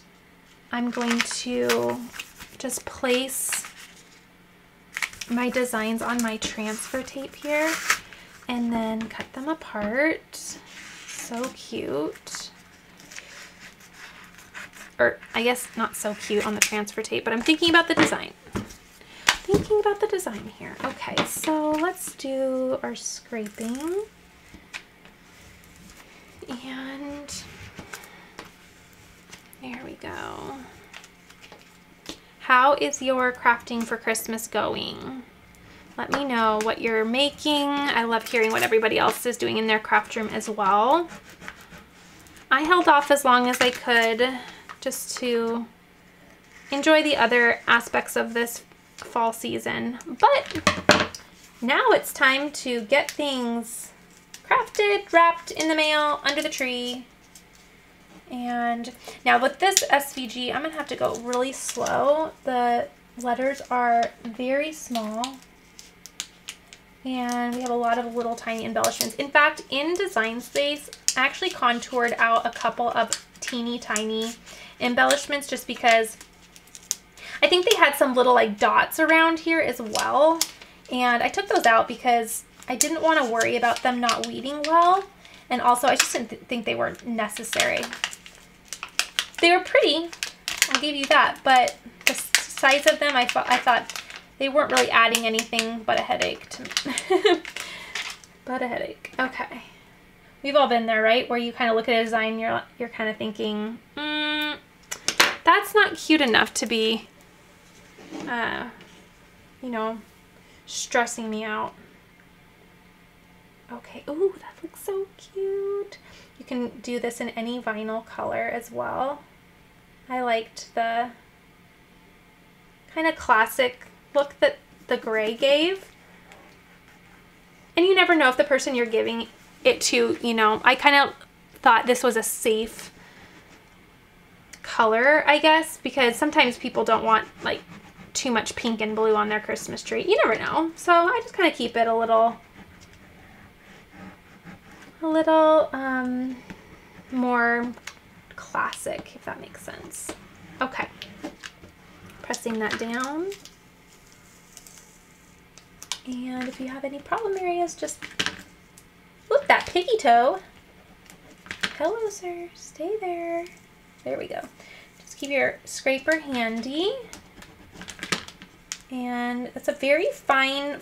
I'm going to just place my designs on my transfer tape here and then cut them apart. So cute. Or I guess not so cute on the transfer tape, but I'm thinking about the design. Thinking about the design here. Okay, so let's do our scraping. And there we go. How is your crafting for Christmas going? Let me know what you're making. I love hearing what everybody else is doing in their craft room as well. I held off as long as I could just to enjoy the other aspects of this fall season. But now it's time to get things crafted, wrapped in the mail, under the tree. And now with this SVG, I'm going to have to go really slow. The letters are very small. And we have a lot of little tiny embellishments. In fact, in Design Space, I actually contoured out a couple of teeny tiny embellishments just because I think they had some little like dots around here as well. And I took those out because I didn't want to worry about them not weeding well. And also I just didn't th think they were necessary. They were pretty, I'll give you that, but the size of them, I, thought I thought they weren't really adding anything but a headache to but a headache. Okay. We've all been there, right? Where you kind of look at a design, you're, you're kind of thinking, mm, that's not cute enough to be, uh, you know, stressing me out. Okay, ooh, that looks so cute. You can do this in any vinyl color as well. I liked the kind of classic look that the gray gave. And you never know if the person you're giving it to, you know, I kind of thought this was a safe color, I guess, because sometimes people don't want like too much pink and blue on their Christmas tree. You never know. So I just kind of keep it a little, a little um, more classic, if that makes sense. Okay. Pressing that down. And if you have any problem areas, just, look, that piggy toe. Hello, sir. Stay there. There we go. Just keep your scraper handy. And it's a very fine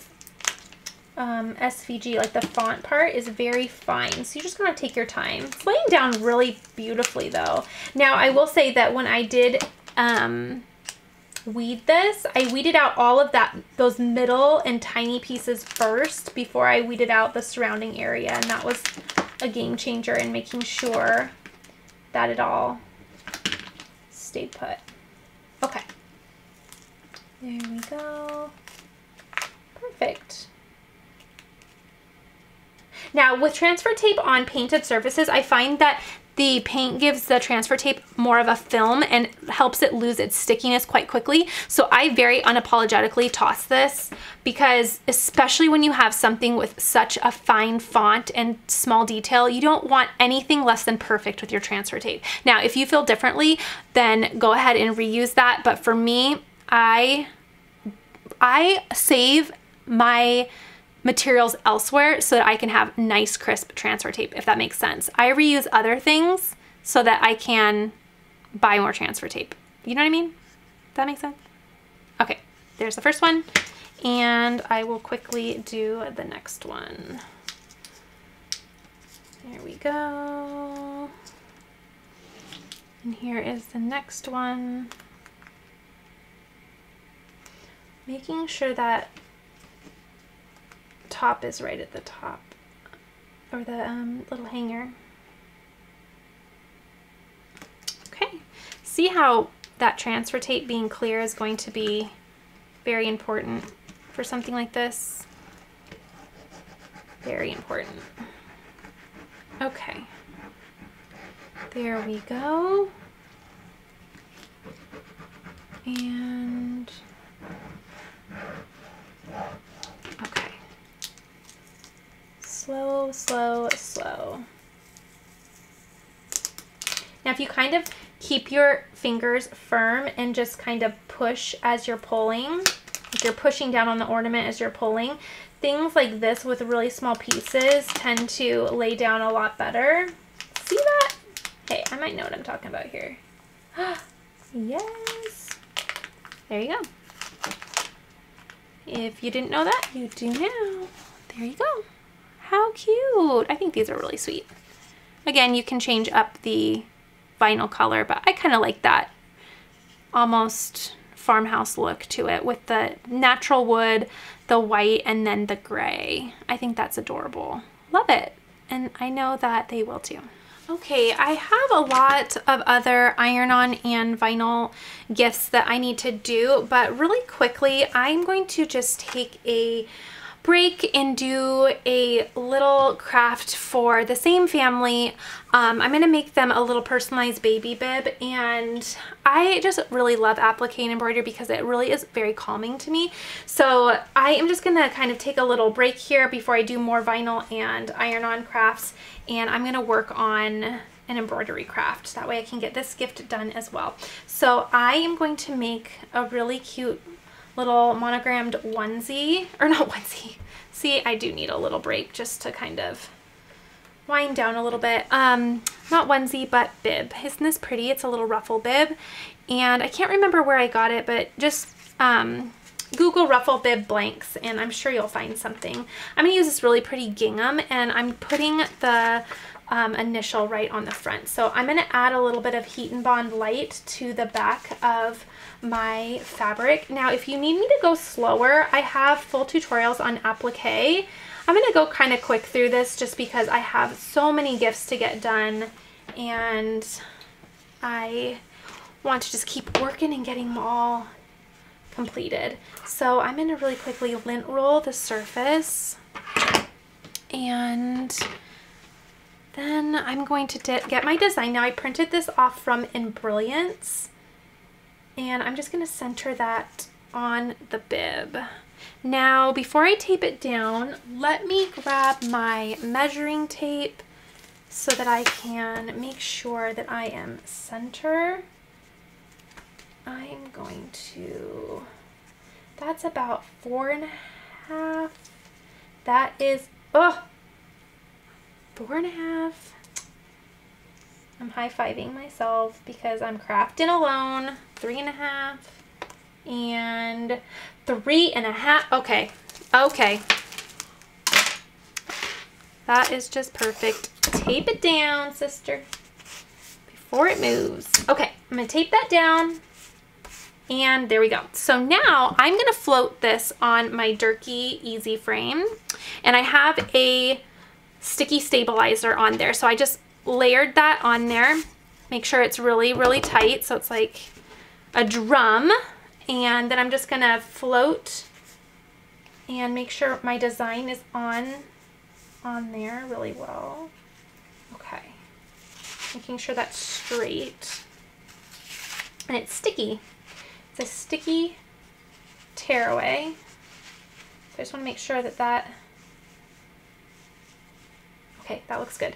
um, SVG, like the font part is very fine. So you're just to take your time. It's laying down really beautifully though. Now I will say that when I did um, weed this, I weeded out all of that, those middle and tiny pieces first before I weeded out the surrounding area. And that was a game changer in making sure that it all stayed put. Okay. There we go. Perfect. Now with transfer tape on painted surfaces, I find that the paint gives the transfer tape more of a film and helps it lose its stickiness quite quickly. So I very unapologetically toss this because especially when you have something with such a fine font and small detail, you don't want anything less than perfect with your transfer tape. Now, if you feel differently, then go ahead and reuse that. But for me, I I save my materials elsewhere so that I can have nice crisp transfer tape if that makes sense. I reuse other things so that I can buy more transfer tape. You know what I mean? That makes sense? Okay, there's the first one and I will quickly do the next one. There we go. And here is the next one making sure that top is right at the top or the um, little hanger. Okay, see how that transfer tape being clear is going to be very important for something like this. Very important. Okay, there we go. And Okay. Slow, slow, slow. Now if you kind of keep your fingers firm and just kind of push as you're pulling, if you're pushing down on the ornament as you're pulling, things like this with really small pieces tend to lay down a lot better. See that? Hey, I might know what I'm talking about here. yes. There you go. If you didn't know that, you do now. There you go. How cute. I think these are really sweet. Again, you can change up the vinyl color, but I kind of like that almost farmhouse look to it with the natural wood, the white, and then the gray. I think that's adorable. Love it. And I know that they will too. Okay, I have a lot of other iron-on and vinyl gifts that I need to do, but really quickly, I'm going to just take a break and do a little craft for the same family. Um, I'm going to make them a little personalized baby bib and I just really love applique and embroidery because it really is very calming to me. So I am just going to kind of take a little break here before I do more vinyl and iron-on crafts and I'm going to work on an embroidery craft. That way I can get this gift done as well. So I am going to make a really cute little monogrammed onesie, or not onesie. See, I do need a little break just to kind of wind down a little bit. Um, not onesie, but bib. Isn't this pretty? It's a little ruffle bib. And I can't remember where I got it, but just um, Google ruffle bib blanks and I'm sure you'll find something. I'm going to use this really pretty gingham and I'm putting the um, initial right on the front. So I'm going to add a little bit of Heat and Bond Light to the back of my fabric. Now, if you need me to go slower, I have full tutorials on applique. I'm going to go kind of quick through this just because I have so many gifts to get done and I want to just keep working and getting them all completed. So I'm going to really quickly lint roll the surface and then I'm going to get my design. Now I printed this off from Embrilliance and I'm just going to center that on the bib. Now before I tape it down, let me grab my measuring tape so that I can make sure that I am center. I'm going to, that's about four and a half. That is, oh, four and a half. I'm high-fiving myself because I'm crafting alone. Three and a half and three and a half. Okay, okay. That is just perfect. Tape it down, sister, before it moves. Okay, I'm gonna tape that down. And there we go. So now I'm gonna float this on my Durkee Easy Frame. And I have a sticky stabilizer on there. So I just layered that on there. Make sure it's really, really tight. So it's like a drum. And then I'm just gonna float and make sure my design is on, on there really well. Okay. Making sure that's straight. And it's sticky. It's a sticky tearaway. So I just want to make sure that that Okay, that looks good.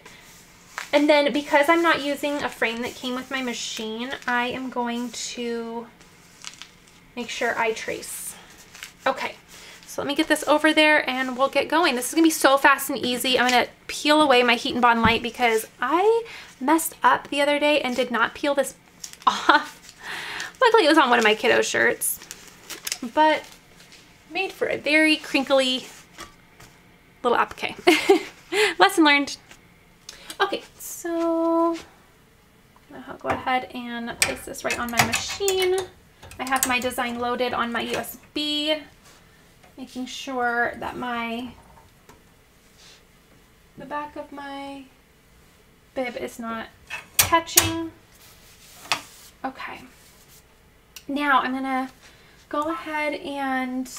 And then because I'm not using a frame that came with my machine, I am going to make sure I trace. Okay, so let me get this over there and we'll get going. This is gonna be so fast and easy. I'm gonna peel away my Heat and Bond light because I messed up the other day and did not peel this off. Luckily it was on one of my kiddo shirts, but made for a very crinkly little applique. Lesson learned. Okay, so I'll go ahead and place this right on my machine. I have my design loaded on my USB, making sure that my the back of my bib is not catching. Okay. Now I'm gonna go ahead and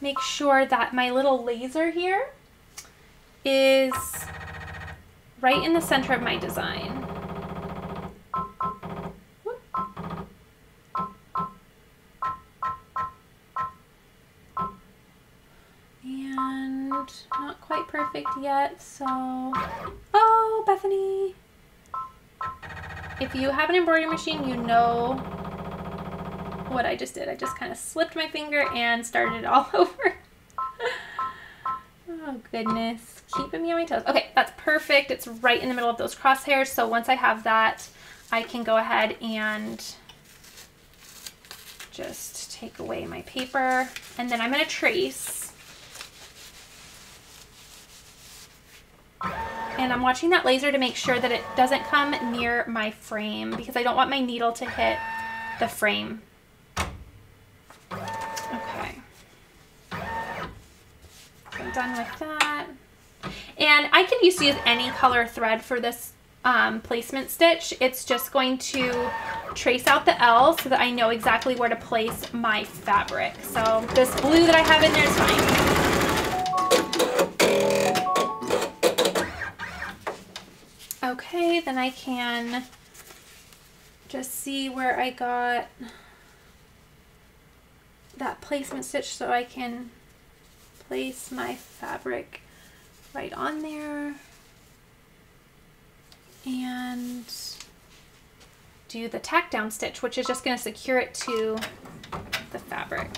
make sure that my little laser here is right in the center of my design. And not quite perfect yet, so... Oh, Bethany! If you have an embroidery machine, you know what I just did. I just kind of slipped my finger and started it all over. oh, goodness keeping me on my toes. Okay, that's perfect. It's right in the middle of those crosshairs. So once I have that, I can go ahead and just take away my paper. And then I'm going to trace. And I'm watching that laser to make sure that it doesn't come near my frame because I don't want my needle to hit the frame. Okay. I'm done with that. And I can use, use any color thread for this um, placement stitch. It's just going to trace out the L so that I know exactly where to place my fabric. So this blue that I have in there is fine. Okay, then I can just see where I got that placement stitch so I can place my fabric right on there and do the tack down stitch which is just going to secure it to the fabric.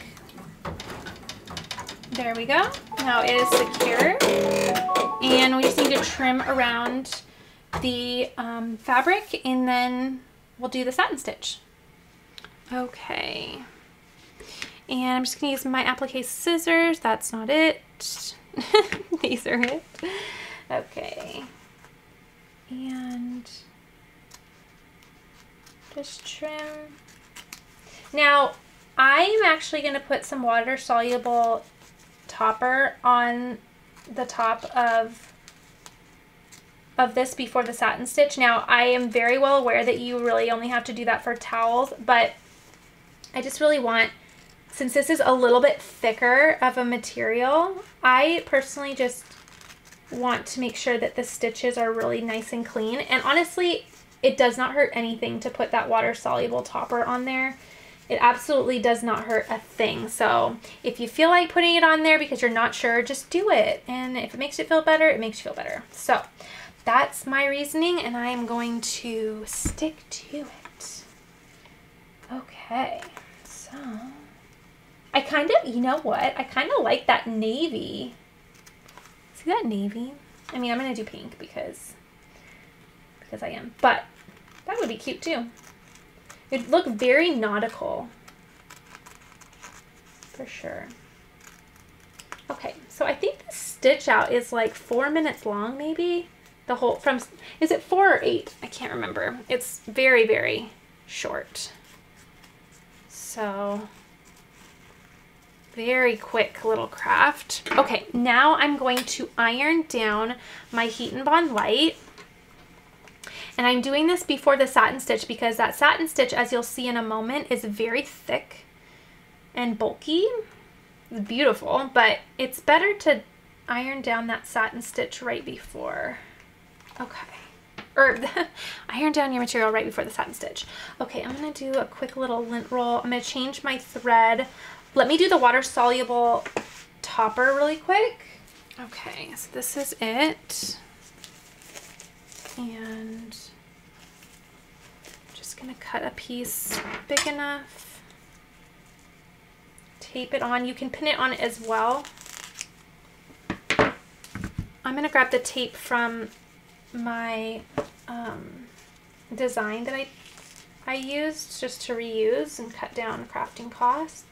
There we go. Now it is secure and we just need to trim around the um, fabric and then we'll do the satin stitch. Okay. And I'm just going to use my applique scissors. That's not it. These are it. Okay. And just trim. Now, I'm actually going to put some water-soluble topper on the top of of this before the satin stitch. Now, I am very well aware that you really only have to do that for towels, but I just really want since this is a little bit thicker of a material, I personally just want to make sure that the stitches are really nice and clean. And honestly, it does not hurt anything to put that water soluble topper on there. It absolutely does not hurt a thing. So if you feel like putting it on there because you're not sure, just do it. And if it makes you feel better, it makes you feel better. So that's my reasoning and I am going to stick to it. Okay, so I kind of, you know what? I kind of like that navy. See that navy? I mean, I'm going to do pink because, because I am. But that would be cute too. It'd look very nautical. For sure. Okay, so I think the stitch out is like four minutes long maybe. The whole, from, is it four or eight? I can't remember. It's very, very short. So very quick little craft. Okay, now I'm going to iron down my Heat and Bond Light. And I'm doing this before the satin stitch because that satin stitch, as you'll see in a moment, is very thick and bulky. It's beautiful, but it's better to iron down that satin stitch right before. Okay. Or iron down your material right before the satin stitch. Okay, I'm going to do a quick little lint roll. I'm going to change my thread. Let me do the water soluble topper really quick. Okay, so this is it. And I'm just gonna cut a piece big enough. Tape it on. You can pin it on as well. I'm gonna grab the tape from my um, design that I I used just to reuse and cut down crafting costs.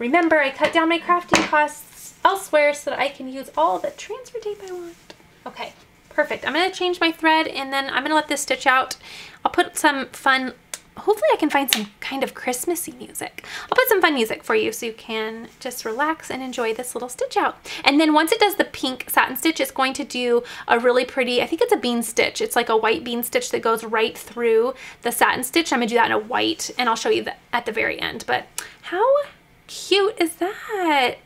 Remember, I cut down my crafting costs elsewhere so that I can use all the transfer tape I want. Okay, perfect. I'm going to change my thread and then I'm going to let this stitch out. I'll put some fun, hopefully I can find some kind of Christmassy music. I'll put some fun music for you so you can just relax and enjoy this little stitch out. And then once it does the pink satin stitch, it's going to do a really pretty, I think it's a bean stitch. It's like a white bean stitch that goes right through the satin stitch. I'm going to do that in a white and I'll show you that at the very end. But how cute is that?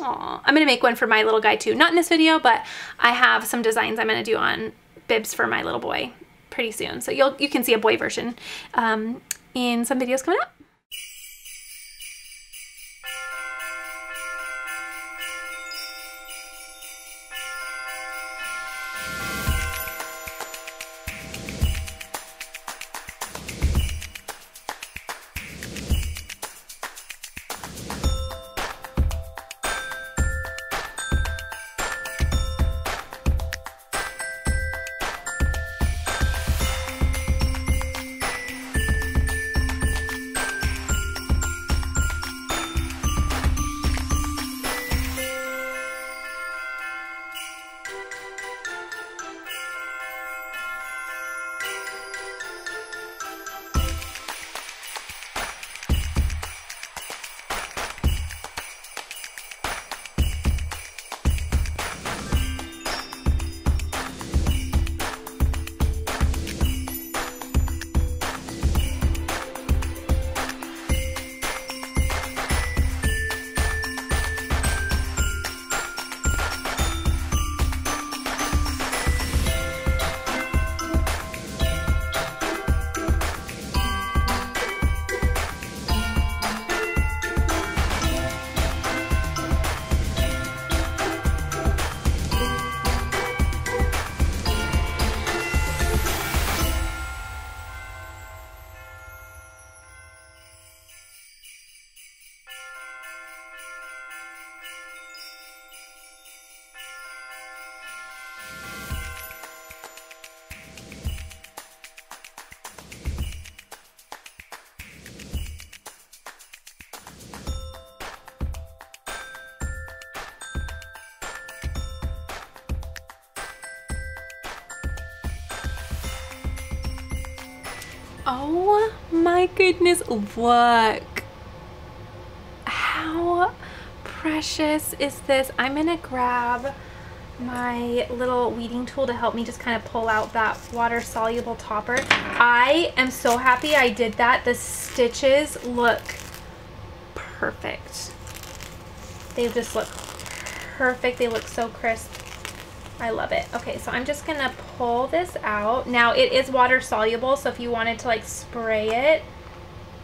Aw, I'm gonna make one for my little guy too. Not in this video, but I have some designs I'm gonna do on bibs for my little boy pretty soon. So you'll you can see a boy version um, in some videos coming up. Oh my goodness, look. How precious is this? I'm gonna grab my little weeding tool to help me just kind of pull out that water soluble topper. I am so happy I did that. The stitches look perfect. They just look perfect. They look so crisp. I love it. Okay, so I'm just gonna pull this out. Now it is water soluble, so if you wanted to like spray it,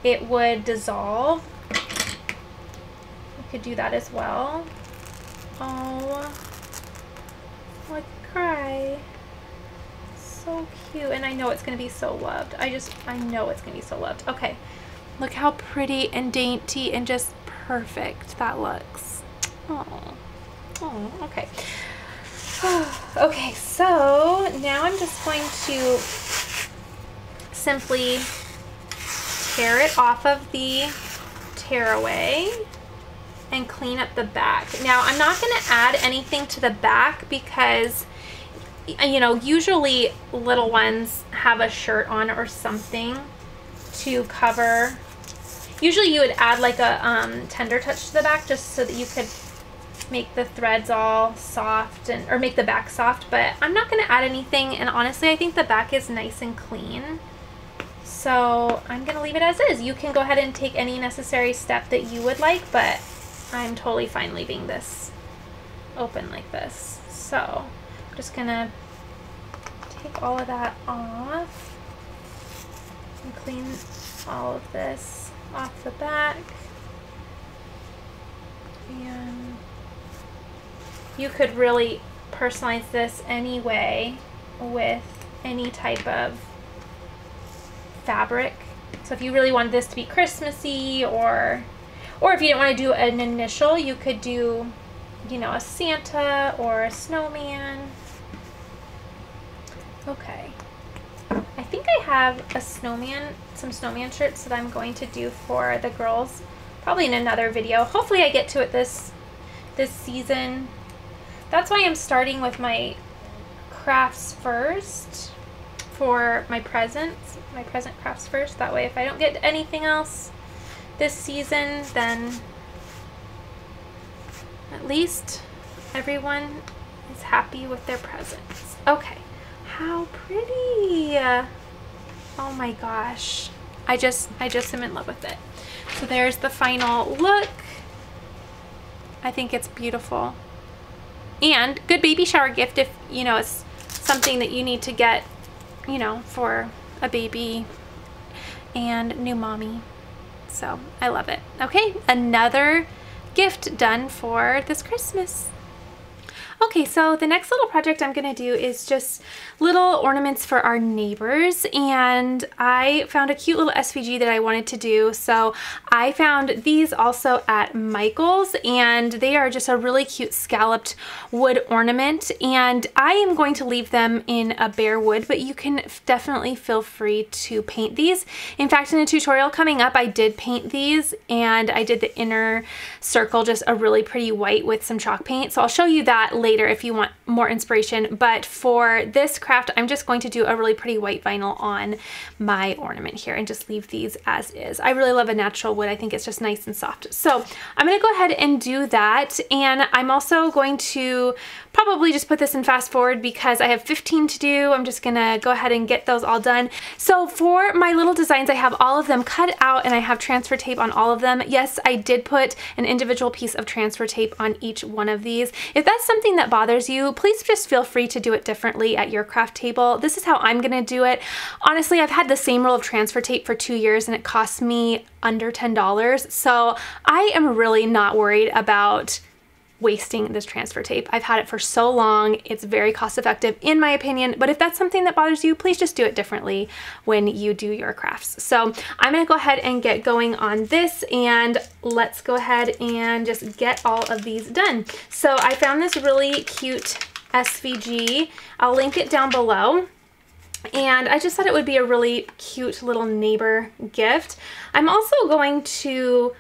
it would dissolve. You could do that as well. Oh, like cry. So cute, and I know it's gonna be so loved. I just, I know it's gonna be so loved. Okay, look how pretty and dainty and just perfect that looks. Oh, oh, okay. okay, so now I'm just going to simply tear it off of the tearaway and clean up the back. Now, I'm not going to add anything to the back because, you know, usually little ones have a shirt on or something to cover. Usually you would add like a um, tender touch to the back just so that you could make the threads all soft and or make the back soft but I'm not going to add anything and honestly I think the back is nice and clean so I'm going to leave it as is. You can go ahead and take any necessary step that you would like but I'm totally fine leaving this open like this. So I'm just going to take all of that off and clean all of this off the back and you could really personalize this anyway with any type of fabric. So if you really wanted this to be Christmassy or or if you didn't want to do an initial, you could do, you know, a Santa or a snowman. Okay. I think I have a snowman, some snowman shirts that I'm going to do for the girls probably in another video. Hopefully I get to it this this season. That's why I'm starting with my crafts first for my presents, my present crafts first. That way if I don't get anything else this season, then at least everyone is happy with their presents. Okay, how pretty. Oh my gosh. I just, I just am in love with it. So there's the final look. I think it's beautiful and good baby shower gift if you know it's something that you need to get you know for a baby and new mommy. So I love it. Okay another gift done for this Christmas Okay, so the next little project I'm to do is just little ornaments for our neighbors and I found a cute little SVG that I wanted to do. So I found these also at Michael's and they are just a really cute scalloped wood ornament and I am going to leave them in a bare wood but you can definitely feel free to paint these. In fact, in a tutorial coming up I did paint these and I did the inner circle just a really pretty white with some chalk paint. So I'll show you that later later if you want more inspiration. But for this craft, I'm just going to do a really pretty white vinyl on my ornament here and just leave these as is. I really love a natural wood. I think it's just nice and soft. So I'm going to go ahead and do that. And I'm also going to probably just put this in fast forward because I have 15 to do. I'm just gonna go ahead and get those all done. So for my little designs, I have all of them cut out and I have transfer tape on all of them. Yes, I did put an individual piece of transfer tape on each one of these. If that's something that bothers you, please just feel free to do it differently at your craft table. This is how I'm gonna do it. Honestly, I've had the same roll of transfer tape for two years and it cost me under $10. So I am really not worried about wasting this transfer tape. I've had it for so long. It's very cost effective in my opinion, but if that's something that bothers you, please just do it differently when you do your crafts. So I'm gonna go ahead and get going on this and let's go ahead and just get all of these done. So I found this really cute SVG. I'll link it down below. And I just thought it would be a really cute little neighbor gift. I'm also going to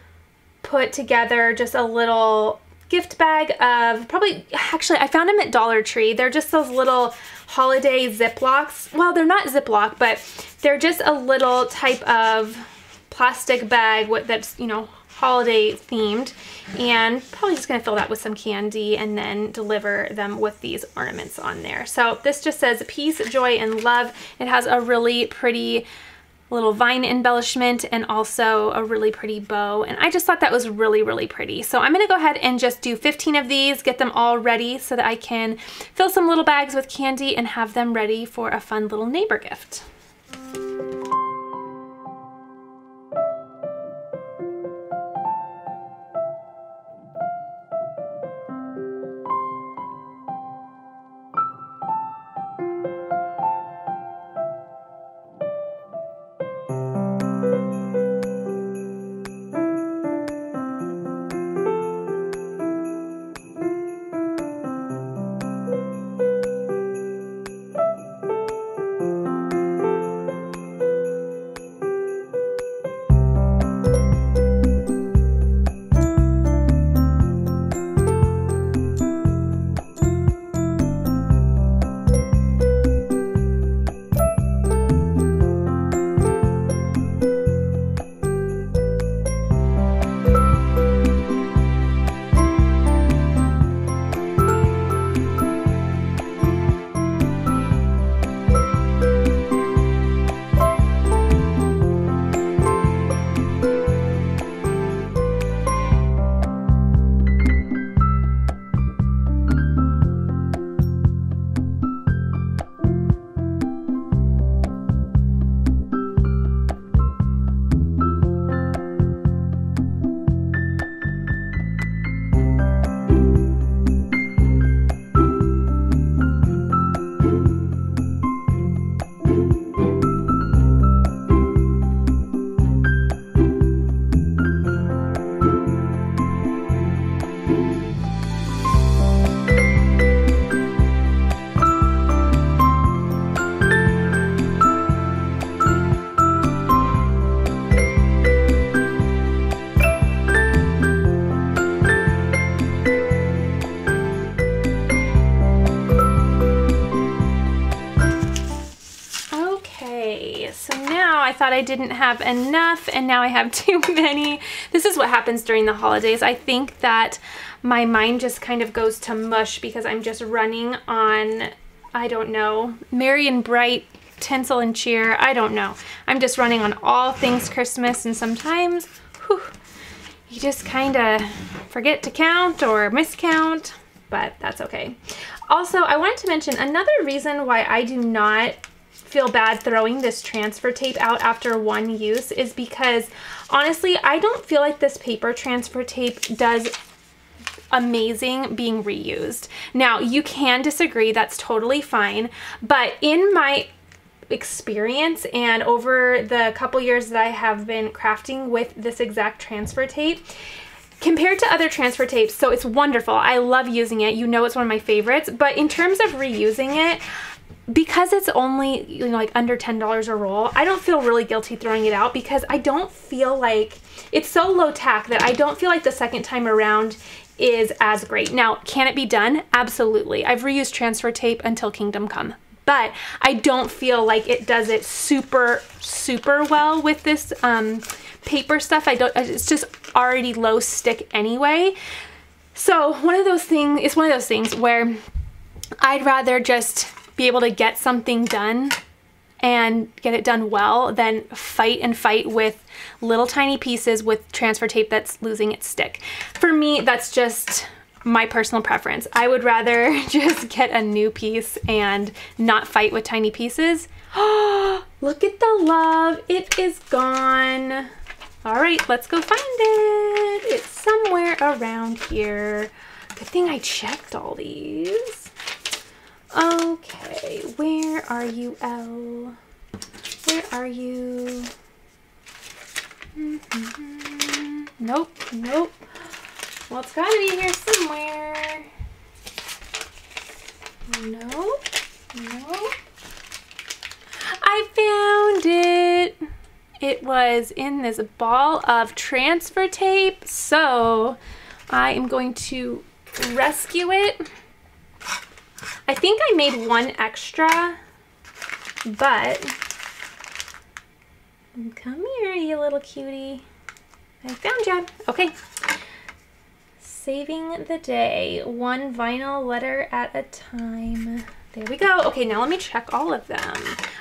put together just a little gift bag of probably, actually I found them at Dollar Tree. They're just those little holiday Ziplocs. Well, they're not Ziploc, but they're just a little type of plastic bag that's, you know, holiday themed and probably just going to fill that with some candy and then deliver them with these ornaments on there. So this just says peace, joy, and love. It has a really pretty little vine embellishment and also a really pretty bow and I just thought that was really really pretty so I'm gonna go ahead and just do 15 of these get them all ready so that I can fill some little bags with candy and have them ready for a fun little neighbor gift. Didn't have enough and now I have too many. This is what happens during the holidays. I think that my mind just kind of goes to mush because I'm just running on, I don't know, merry and bright tinsel and cheer. I don't know. I'm just running on all things Christmas and sometimes whew, you just kind of forget to count or miscount, but that's okay. Also, I wanted to mention another reason why I do not feel bad throwing this transfer tape out after one use is because honestly, I don't feel like this paper transfer tape does amazing being reused. Now, you can disagree, that's totally fine, but in my experience and over the couple years that I have been crafting with this exact transfer tape, compared to other transfer tapes, so it's wonderful. I love using it. You know it's one of my favorites, but in terms of reusing it, because it's only you know like under $10 a roll i don't feel really guilty throwing it out because i don't feel like it's so low tack that i don't feel like the second time around is as great. Now can it be done? Absolutely. I've reused transfer tape until kingdom come. But i don't feel like it does it super super well with this um, paper stuff. I don't it's just already low stick anyway. So one of those things it's one of those things where i'd rather just be able to get something done and get it done well than fight and fight with little tiny pieces with transfer tape that's losing its stick. For me, that's just my personal preference. I would rather just get a new piece and not fight with tiny pieces. Oh, look at the love. It is gone. All right, let's go find it. It's somewhere around here. Good thing I checked all these. Okay, where are you, L? Where are you? Mm -hmm. Nope, nope. Well, it's gotta be here somewhere. Nope, nope. I found it. It was in this ball of transfer tape, so I am going to rescue it I think I made one extra, but come here, you little cutie. I found you. Okay. Saving the day, one vinyl letter at a time. There we go. Okay, now let me check all of them.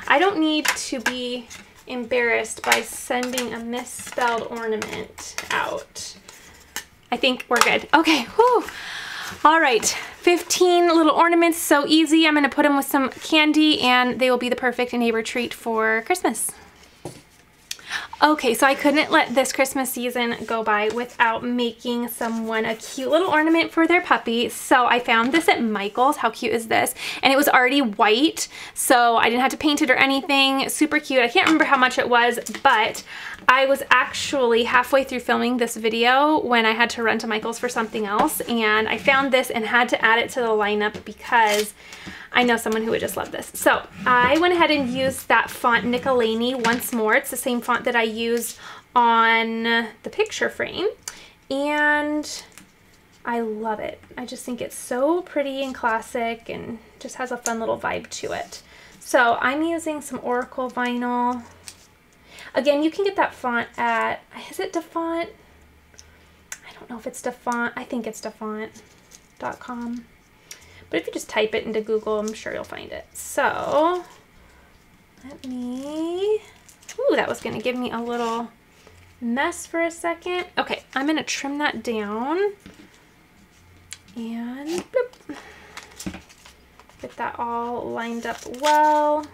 I don't need to be embarrassed by sending a misspelled ornament out. I think we're good. Okay, whew. All right, 15 little ornaments, so easy. I'm gonna put them with some candy and they will be the perfect neighbor treat for Christmas. Okay, so I couldn't let this Christmas season go by without making someone a cute little ornament for their puppy. So I found this at Michael's. How cute is this? And it was already white, so I didn't have to paint it or anything. Super cute. I can't remember how much it was, but I was actually halfway through filming this video when I had to run to Michael's for something else, and I found this and had to add it to the lineup because I know someone who would just love this. So I went ahead and used that font Nicolini once more. It's the same font that I used on the picture frame. And I love it. I just think it's so pretty and classic and just has a fun little vibe to it. So I'm using some Oracal vinyl. Again, you can get that font at, is it DaFont? I don't know if it's DaFont. I think it's DaFont.com. But if you just type it into Google, I'm sure you'll find it. So let me, ooh, that was gonna give me a little mess for a second. Okay, I'm gonna trim that down and bloop, get that all lined up well.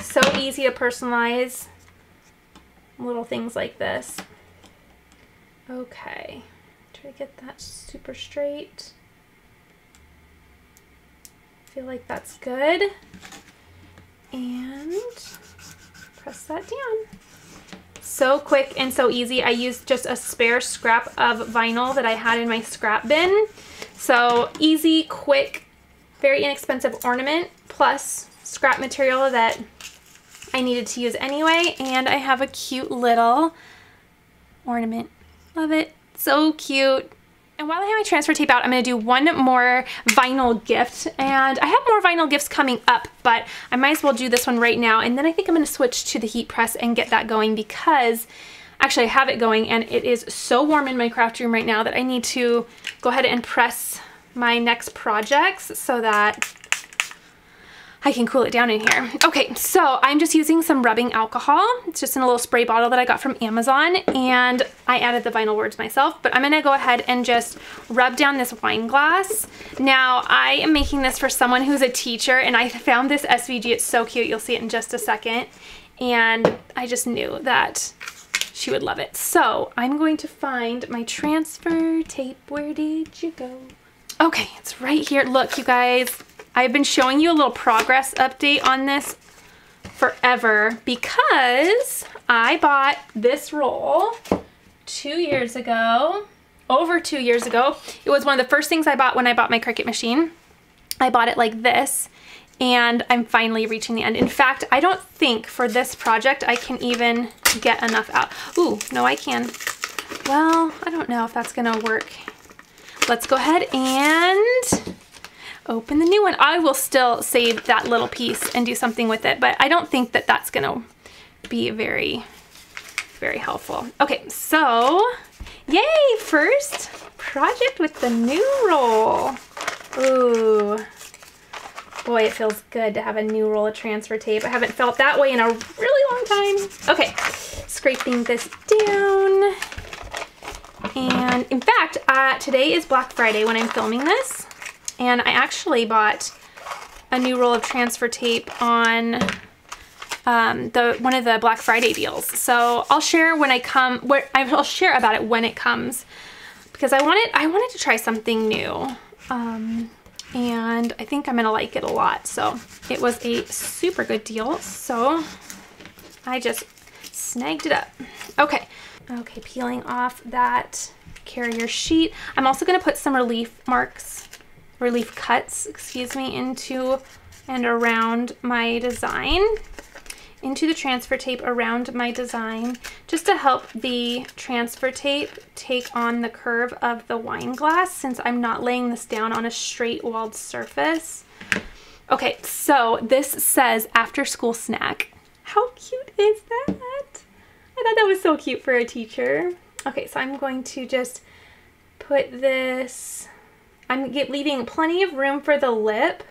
So easy to personalize little things like this. Okay, try to get that super straight feel like that's good. And press that down. So quick and so easy. I used just a spare scrap of vinyl that I had in my scrap bin. So easy, quick, very inexpensive ornament plus scrap material that I needed to use anyway. And I have a cute little ornament. Love it. So cute. And while I have my transfer tape out, I'm going to do one more vinyl gift. And I have more vinyl gifts coming up, but I might as well do this one right now. And then I think I'm going to switch to the heat press and get that going because actually I have it going and it is so warm in my craft room right now that I need to go ahead and press my next projects so that I can cool it down in here. Okay, so I'm just using some rubbing alcohol. It's just in a little spray bottle that I got from Amazon and I added the vinyl words myself, but I'm gonna go ahead and just rub down this wine glass. Now, I am making this for someone who's a teacher and I found this SVG, it's so cute, you'll see it in just a second. And I just knew that she would love it. So I'm going to find my transfer tape. Where did you go? Okay, it's right here. Look, you guys, I've been showing you a little progress update on this forever because I bought this roll two years ago, over two years ago. It was one of the first things I bought when I bought my Cricut machine. I bought it like this and I'm finally reaching the end. In fact, I don't think for this project I can even get enough out. Ooh, no, I can. Well, I don't know if that's gonna work. Let's go ahead and open the new one. I will still save that little piece and do something with it, but I don't think that that's gonna be very, very helpful. Okay, so yay, first project with the new roll. Ooh, boy, it feels good to have a new roll of transfer tape. I haven't felt that way in a really long time. Okay, scraping this down. And in fact, uh, today is Black Friday when I'm filming this and I actually bought a new roll of transfer tape on um, the one of the Black Friday deals. So I'll share when I come. I'll share about it when it comes because I wanted I wanted to try something new, um, and I think I'm gonna like it a lot. So it was a super good deal. So I just snagged it up. Okay, okay, peeling off that carrier sheet. I'm also gonna put some relief marks relief cuts, excuse me, into and around my design, into the transfer tape around my design, just to help the transfer tape take on the curve of the wine glass since I'm not laying this down on a straight walled surface. Okay, so this says after school snack. How cute is that? I thought that was so cute for a teacher. Okay, so I'm going to just put this, I'm leaving plenty of room for the lip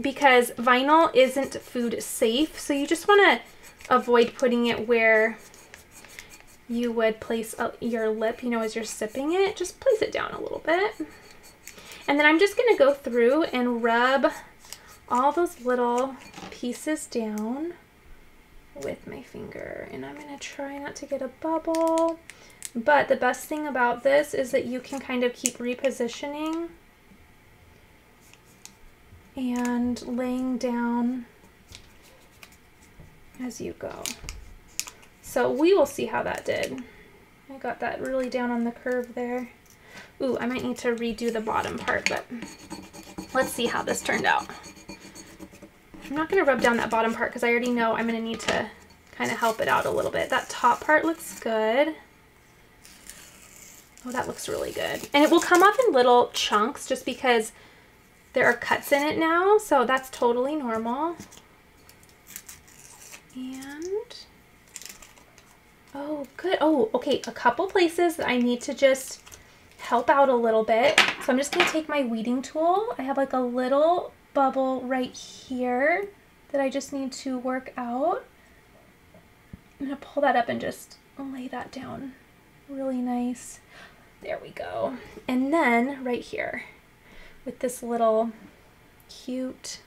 because vinyl isn't food safe. So you just want to avoid putting it where you would place your lip, you know, as you're sipping it. Just place it down a little bit. And then I'm just going to go through and rub all those little pieces down with my finger. And I'm going to try not to get a bubble. But the best thing about this is that you can kind of keep repositioning and laying down as you go. So we will see how that did. I got that really down on the curve there. Ooh, I might need to redo the bottom part, but let's see how this turned out. I'm not going to rub down that bottom part because I already know I'm going to need to kind of help it out a little bit. That top part looks good. Oh, that looks really good. And it will come off in little chunks just because there are cuts in it now, so that's totally normal. And, oh, good. Oh, okay, a couple places that I need to just help out a little bit. So I'm just going to take my weeding tool. I have like a little bubble right here that I just need to work out. I'm going to pull that up and just lay that down really nice. There we go. And then right here with this little cute,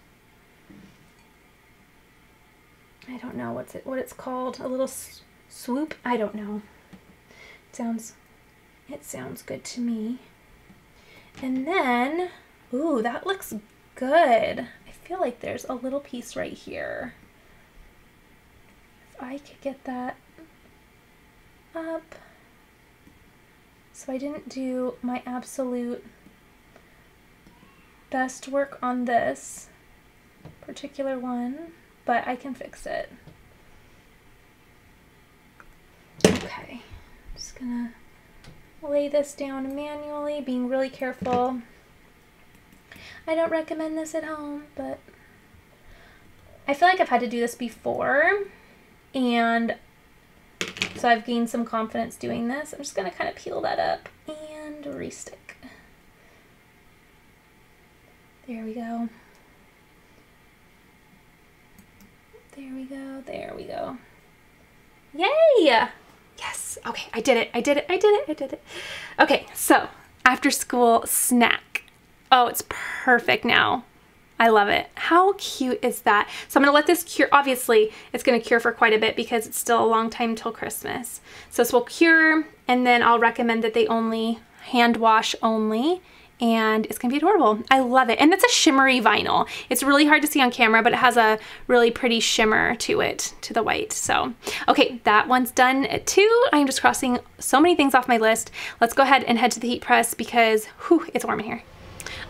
I don't know what's it, what it's called, a little swoop. I don't know. It sounds, it sounds good to me. And then, ooh, that looks good. I feel like there's a little piece right here. If I could get that up. So I didn't do my absolute best work on this particular one, but I can fix it. Okay, I'm just gonna lay this down manually, being really careful. I don't recommend this at home, but I feel like I've had to do this before, and so I've gained some confidence doing this. I'm just going to kind of peel that up and restick. There we go. There we go. There we go. Yay! Yes. Okay, I did it. I did it. I did it. I did it. Okay, so after school snack. Oh, it's perfect now. I love it. How cute is that? So I'm going to let this cure. Obviously, it's going to cure for quite a bit because it's still a long time till Christmas. So this will cure, and then I'll recommend that they only hand wash only and it's gonna be adorable. I love it. And it's a shimmery vinyl. It's really hard to see on camera, but it has a really pretty shimmer to it, to the white. So, okay, that one's done too. I'm just crossing so many things off my list. Let's go ahead and head to the heat press because, whew, it's warm in here.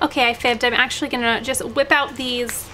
Okay, I fibbed. I'm actually gonna just whip out these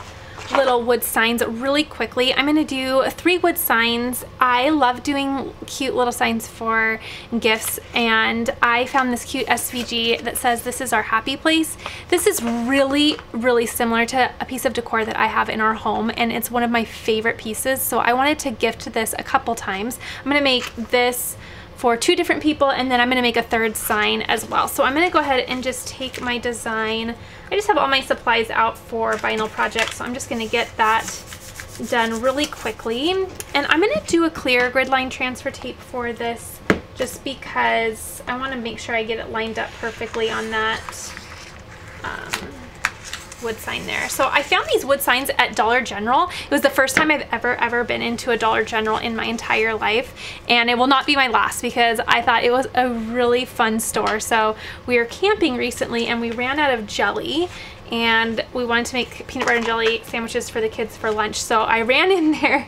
little wood signs really quickly. I'm gonna do three wood signs. I love doing cute little signs for gifts and I found this cute SVG that says this is our happy place. This is really, really similar to a piece of decor that I have in our home and it's one of my favorite pieces. So I wanted to gift this a couple times. I'm gonna make this for two different people and then I'm going to make a third sign as well. So I'm going to go ahead and just take my design. I just have all my supplies out for vinyl projects so I'm just going to get that done really quickly. And I'm going to do a clear grid line transfer tape for this just because I want to make sure I get it lined up perfectly on that um, wood sign there. So I found these wood signs at Dollar General. It was the first time I've ever, ever been into a Dollar General in my entire life. And it will not be my last because I thought it was a really fun store. So we were camping recently and we ran out of jelly and we wanted to make peanut butter and jelly sandwiches for the kids for lunch. So I ran in there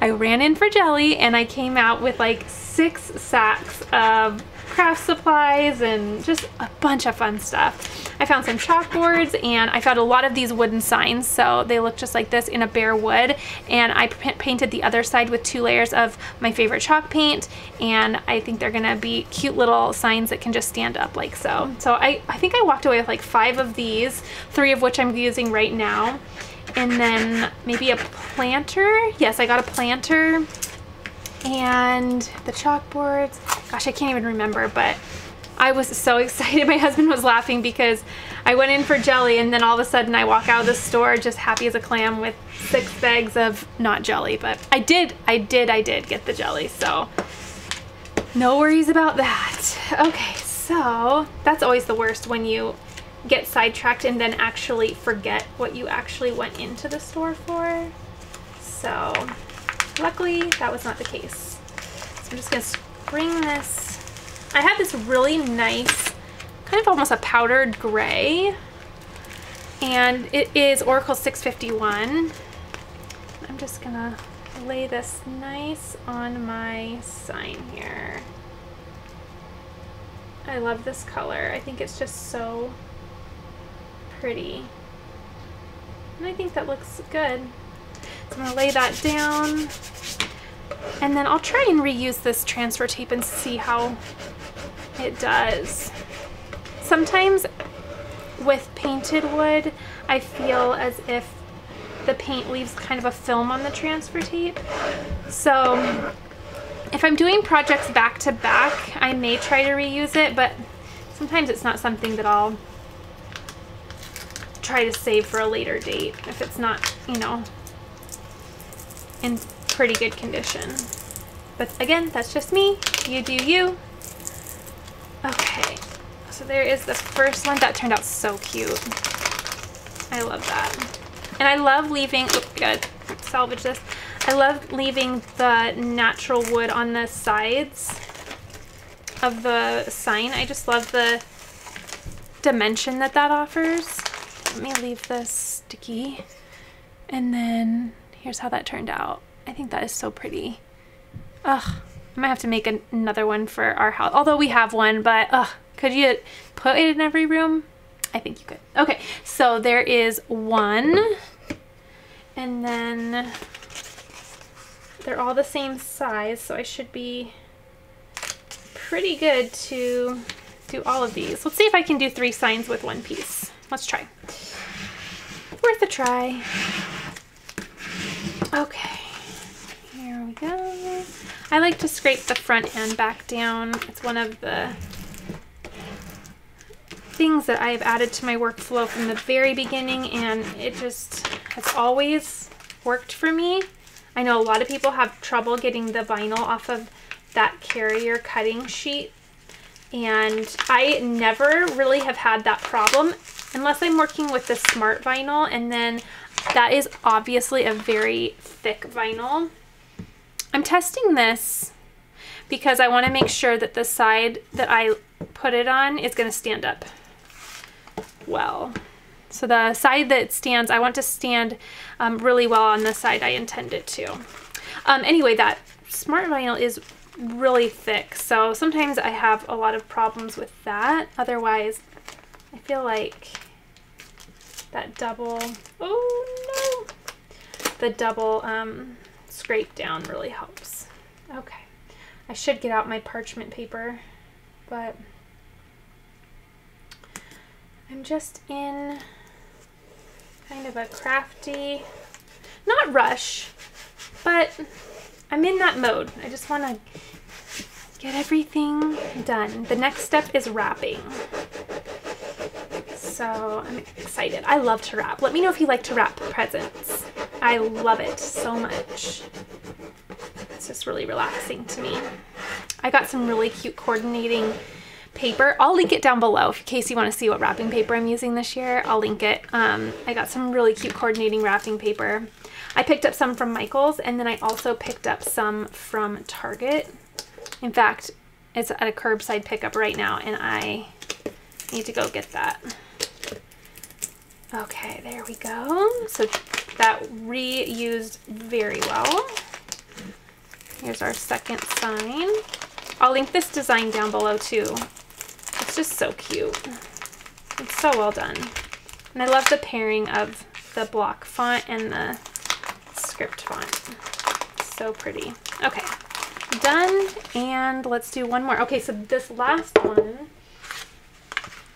I ran in for jelly and I came out with like six sacks of craft supplies and just a bunch of fun stuff. I found some chalkboards and I found a lot of these wooden signs. So they look just like this in a bare wood. And I painted the other side with two layers of my favorite chalk paint. And I think they're gonna be cute little signs that can just stand up like so. So I, I think I walked away with like five of these, three of which I'm using right now. And then maybe a planter. Yes, I got a planter and the chalkboards. Gosh, I can't even remember, but I was so excited. My husband was laughing because I went in for jelly and then all of a sudden I walk out of the store just happy as a clam with six bags of not jelly, but I did, I did, I did get the jelly. So no worries about that. Okay, so that's always the worst when you get sidetracked and then actually forget what you actually went into the store for. So luckily that was not the case. So I'm just gonna spring this I have this really nice, kind of almost a powdered gray. And it is Oracal 651. I'm just gonna lay this nice on my sign here. I love this color. I think it's just so pretty. And I think that looks good. I'm gonna lay that down. And then I'll try and reuse this transfer tape and see how it does. Sometimes with painted wood, I feel as if the paint leaves kind of a film on the transfer tape. So if I'm doing projects back to back, I may try to reuse it, but sometimes it's not something that I'll try to save for a later date if it's not, you know, in pretty good condition. But again, that's just me. You do you. Okay, so there is the first one. That turned out so cute. I love that. And I love leaving, oh, gotta salvage this. I love leaving the natural wood on the sides of the sign. I just love the dimension that that offers. Let me leave this sticky. And then here's how that turned out. I think that is so pretty. Ugh. I might have to make an another one for our house. Although we have one, but ugh, could you put it in every room? I think you could. Okay, so there is one. And then they're all the same size, so I should be pretty good to do all of these. Let's see if I can do three signs with one piece. Let's try. Worth a try. Okay, here we go. I like to scrape the front and back down. It's one of the things that I've added to my workflow from the very beginning and it just has always worked for me. I know a lot of people have trouble getting the vinyl off of that carrier cutting sheet and I never really have had that problem unless I'm working with the smart vinyl and then that is obviously a very thick vinyl. I'm testing this because I want to make sure that the side that I put it on is going to stand up well. So the side that stands, I want to stand um, really well on the side I intend it to. Um, anyway, that smart vinyl is really thick, so sometimes I have a lot of problems with that. Otherwise, I feel like that double, oh no, the double um, scrape down really helps. Okay, I should get out my parchment paper, but I'm just in kind of a crafty, not rush, but I'm in that mode. I just want to get everything done. The next step is wrapping. So I'm excited. I love to wrap. Let me know if you like to wrap presents. I love it so much. It's just really relaxing to me. I got some really cute coordinating paper. I'll link it down below in case you want to see what wrapping paper I'm using this year. I'll link it. Um, I got some really cute coordinating wrapping paper. I picked up some from Michael's and then I also picked up some from Target. In fact, it's at a curbside pickup right now and I need to go get that. Okay, there we go. So that reused very well. Here's our second sign. I'll link this design down below too. It's just so cute. It's so well done. And I love the pairing of the block font and the script font. So pretty. Okay, done. And let's do one more. Okay, so this last one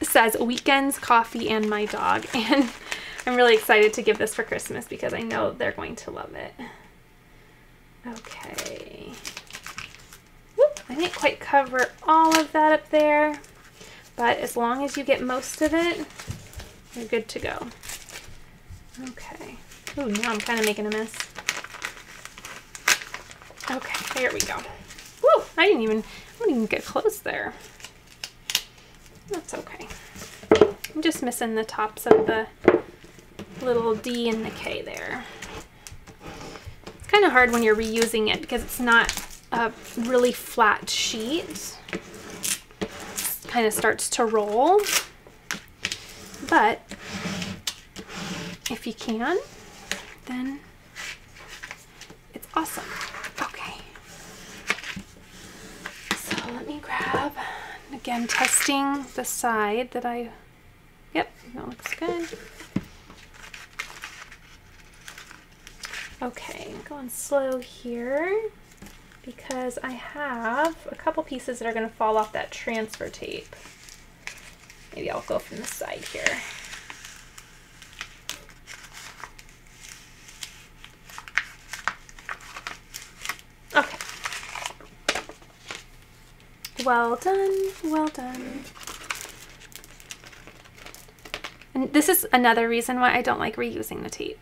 says weekends, coffee, and my dog. And I'm really excited to give this for Christmas because I know they're going to love it. Okay. Whoop, I didn't quite cover all of that up there, but as long as you get most of it, you're good to go. Okay. Oh, now I'm kind of making a mess. Okay, here we go. Woo, I didn't even, I didn't even get close there. That's okay. I'm just missing the tops of the little D and the K there. It's kind of hard when you're reusing it because it's not a really flat sheet. Kind of starts to roll. But if you can, then it's awesome. Okay. So let me grab, again, testing the side that I, yep, that looks good. Okay, going slow here because I have a couple pieces that are going to fall off that transfer tape. Maybe I'll go from the side here. Okay. Well done, well done. And this is another reason why I don't like reusing the tape.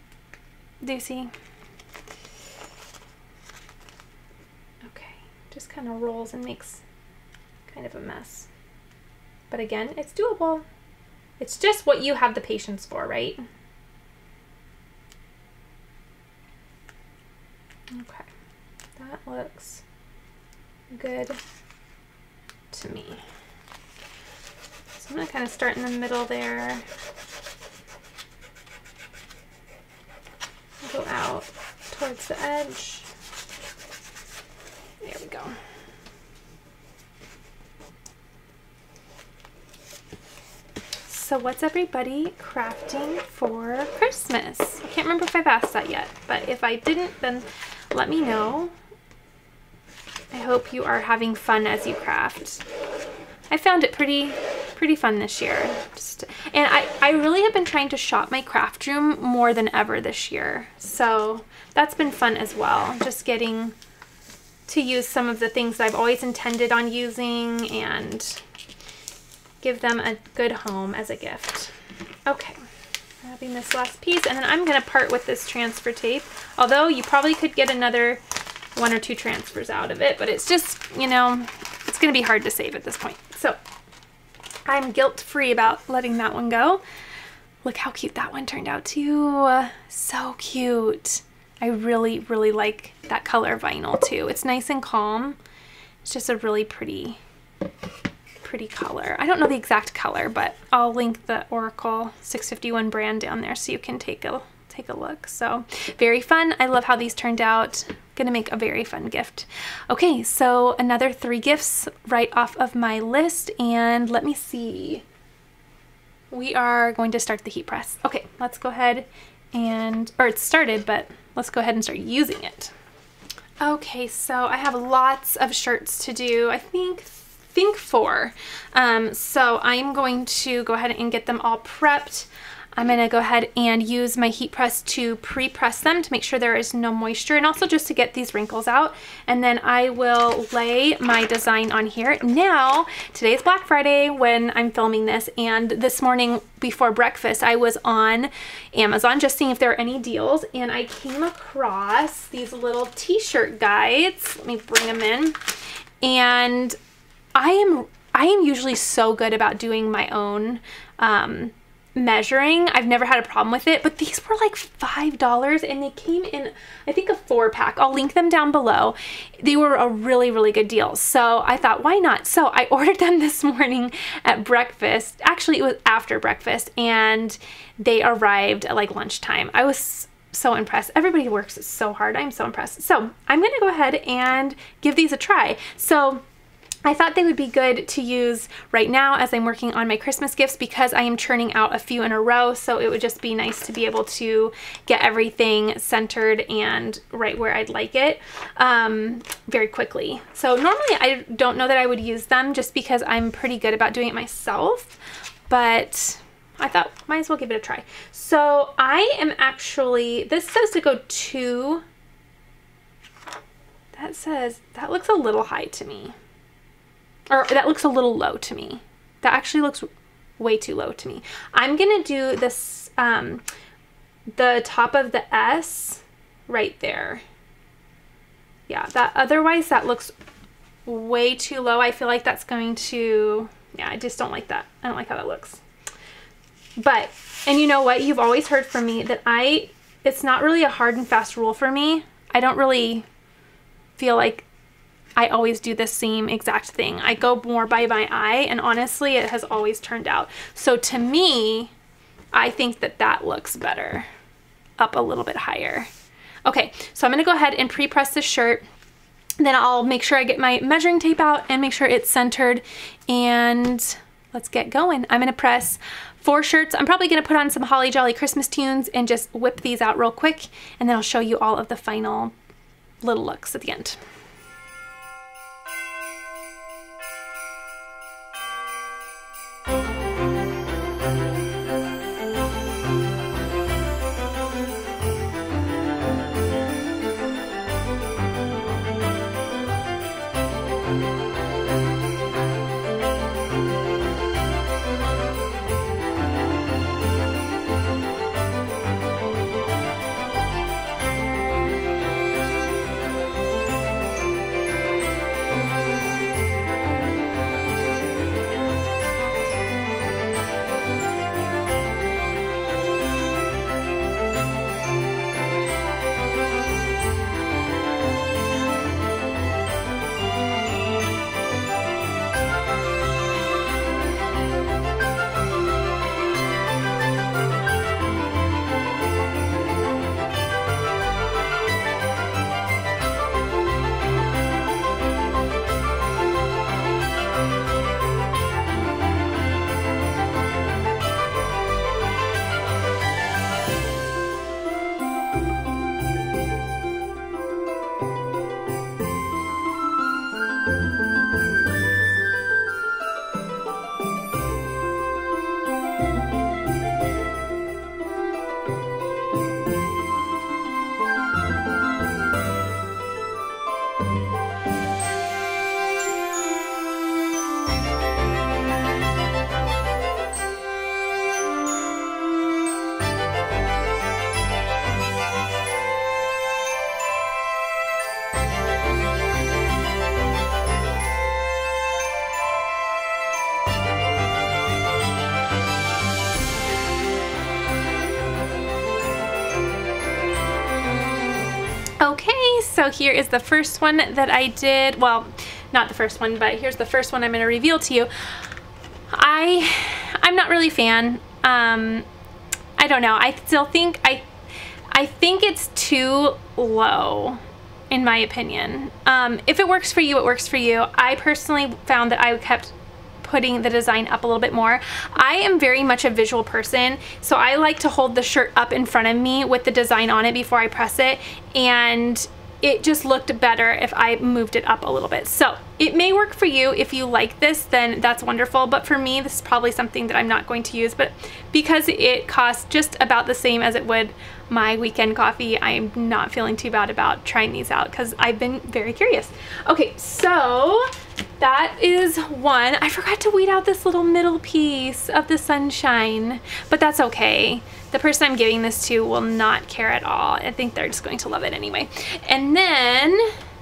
Do you see? Okay, just kind of rolls and makes kind of a mess. But again, it's doable. It's just what you have the patience for, right? Okay, that looks good to me. So I'm gonna kind of start in the middle there. Go out towards the edge. There we go. So what's everybody crafting for Christmas? I can't remember if I've asked that yet, but if I didn't, then let me know. I hope you are having fun as you craft. I found it pretty pretty fun this year. Just, and I, I really have been trying to shop my craft room more than ever this year. So that's been fun as well. Just getting to use some of the things that I've always intended on using and give them a good home as a gift. Okay, grabbing this last piece and then I'm going to part with this transfer tape. Although you probably could get another one or two transfers out of it, but it's just, you know, it's going to be hard to save at this point. So I'm guilt-free about letting that one go. Look how cute that one turned out too. So cute. I really, really like that color vinyl too. It's nice and calm. It's just a really pretty, pretty color. I don't know the exact color, but I'll link the Oracal 651 brand down there so you can take a take a look. So very fun. I love how these turned out. Gonna make a very fun gift. Okay, so another three gifts right off of my list and let me see. We are going to start the heat press. Okay, let's go ahead and, or it's started, but let's go ahead and start using it. Okay, so I have lots of shirts to do. I think think four. Um, so I'm going to go ahead and get them all prepped. I'm going to go ahead and use my heat press to pre-press them to make sure there is no moisture and also just to get these wrinkles out. And then I will lay my design on here. Now, today's Black Friday when I'm filming this and this morning before breakfast I was on Amazon just seeing if there are any deals and I came across these little t-shirt guides. Let me bring them in. And I am I am usually so good about doing my own um, measuring. I've never had a problem with it, but these were like $5 and they came in, I think, a four pack. I'll link them down below. They were a really, really good deal. So I thought, why not? So I ordered them this morning at breakfast. Actually, it was after breakfast and they arrived at like lunchtime. I was so impressed. Everybody works so hard. I'm so impressed. So I'm going to go ahead and give these a try. So I thought they would be good to use right now as I'm working on my Christmas gifts because I am churning out a few in a row. So it would just be nice to be able to get everything centered and right where I'd like it um, very quickly. So normally I don't know that I would use them just because I'm pretty good about doing it myself. But I thought might as well give it a try. So I am actually, this says to go two. That says, that looks a little high to me or that looks a little low to me. That actually looks way too low to me. I'm going to do this, um, the top of the S right there. Yeah, that otherwise that looks way too low. I feel like that's going to, yeah, I just don't like that. I don't like how that looks. But, and you know what? You've always heard from me that I, it's not really a hard and fast rule for me. I don't really feel like I always do the same exact thing. I go more by my eye and honestly it has always turned out. So to me, I think that that looks better up a little bit higher. Okay, so I'm gonna go ahead and pre-press this shirt. Then I'll make sure I get my measuring tape out and make sure it's centered and let's get going. I'm gonna press four shirts. I'm probably gonna put on some Holly Jolly Christmas tunes and just whip these out real quick and then I'll show you all of the final little looks at the end. Here is the first one that I did. Well, not the first one, but here's the first one I'm going to reveal to you. I, I'm not really a fan. Um, I don't know. I still think I, I think it's too low in my opinion. Um, if it works for you, it works for you. I personally found that I kept putting the design up a little bit more. I am very much a visual person, so I like to hold the shirt up in front of me with the design on it before I press it, and it just looked better if I moved it up a little bit. So it may work for you. If you like this, then that's wonderful. But for me, this is probably something that I'm not going to use. But because it costs just about the same as it would my weekend coffee, I'm not feeling too bad about trying these out because I've been very curious. Okay, so that is one. I forgot to weed out this little middle piece of the sunshine, but that's okay. The person I'm giving this to will not care at all. I think they're just going to love it anyway. And then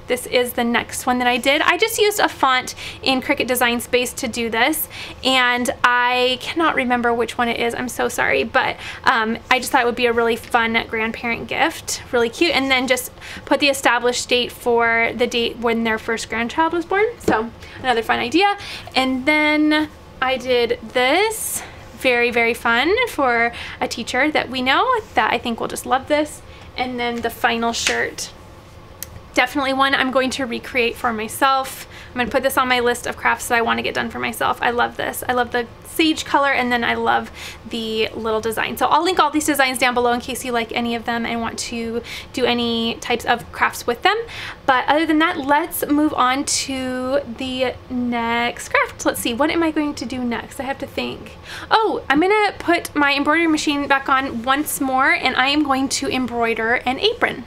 this is the next one that I did. I just used a font in Cricut Design Space to do this and I cannot remember which one it is. I'm so sorry, but um, I just thought it would be a really fun grandparent gift. Really cute. And then just put the established date for the date when their first grandchild was born. So another fun idea. And then I did this. Very, very fun for a teacher that we know that I think will just love this. And then the final shirt definitely one I'm going to recreate for myself I'm gonna put this on my list of crafts that I wanna get done for myself. I love this. I love the sage color and then I love the little design. So I'll link all these designs down below in case you like any of them and want to do any types of crafts with them. But other than that, let's move on to the next craft. Let's see, what am I going to do next? I have to think. Oh, I'm gonna put my embroidery machine back on once more and I am going to embroider an apron.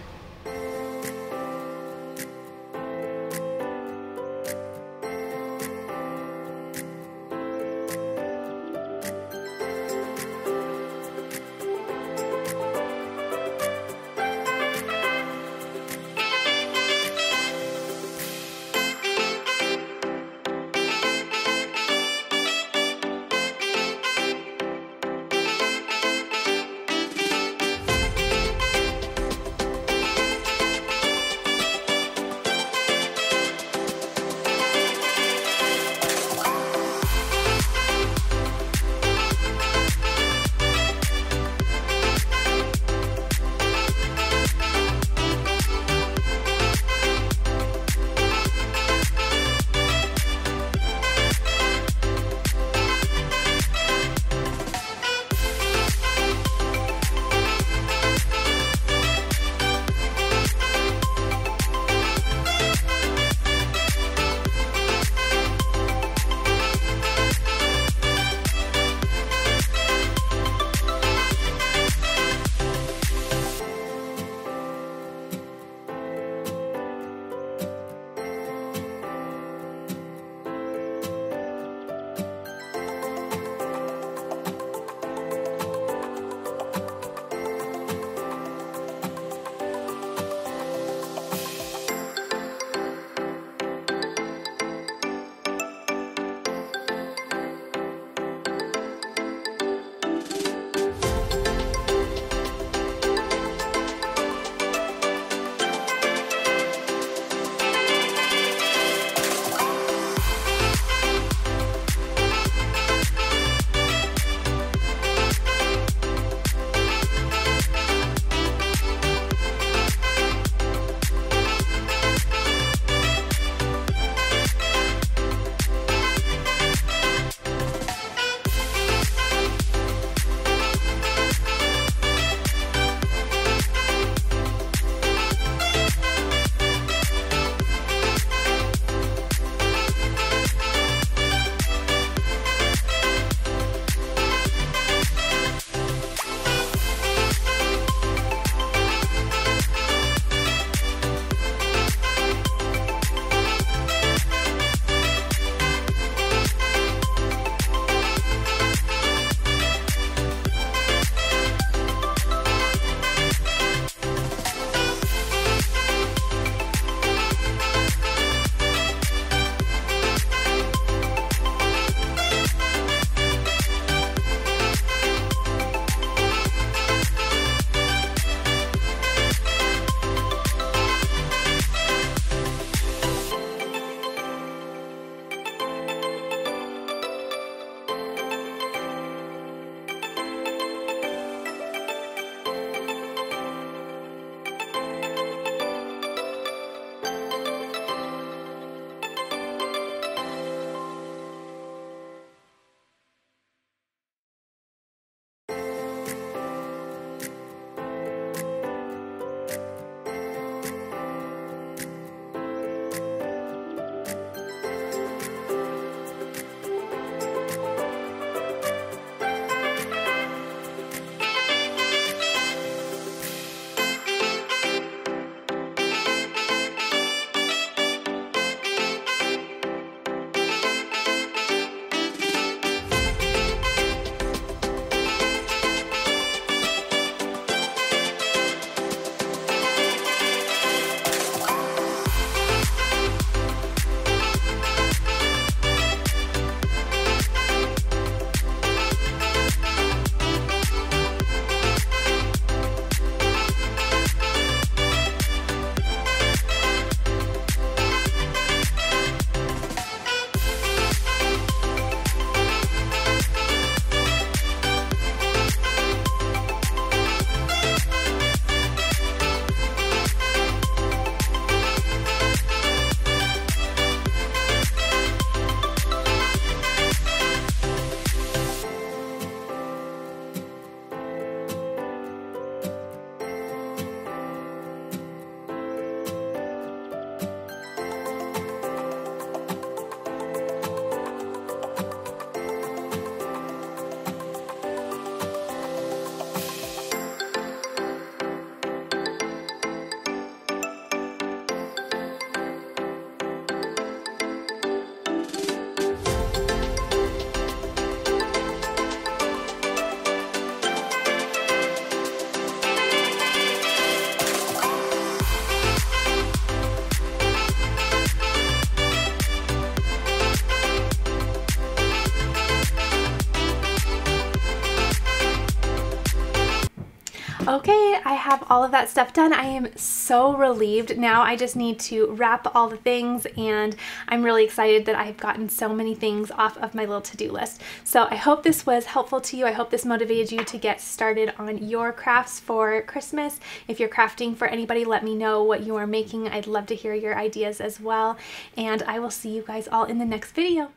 Have all of that stuff done. I am so relieved. Now I just need to wrap all the things and I'm really excited that I've gotten so many things off of my little to-do list. So I hope this was helpful to you. I hope this motivated you to get started on your crafts for Christmas. If you're crafting for anybody, let me know what you are making. I'd love to hear your ideas as well. And I will see you guys all in the next video.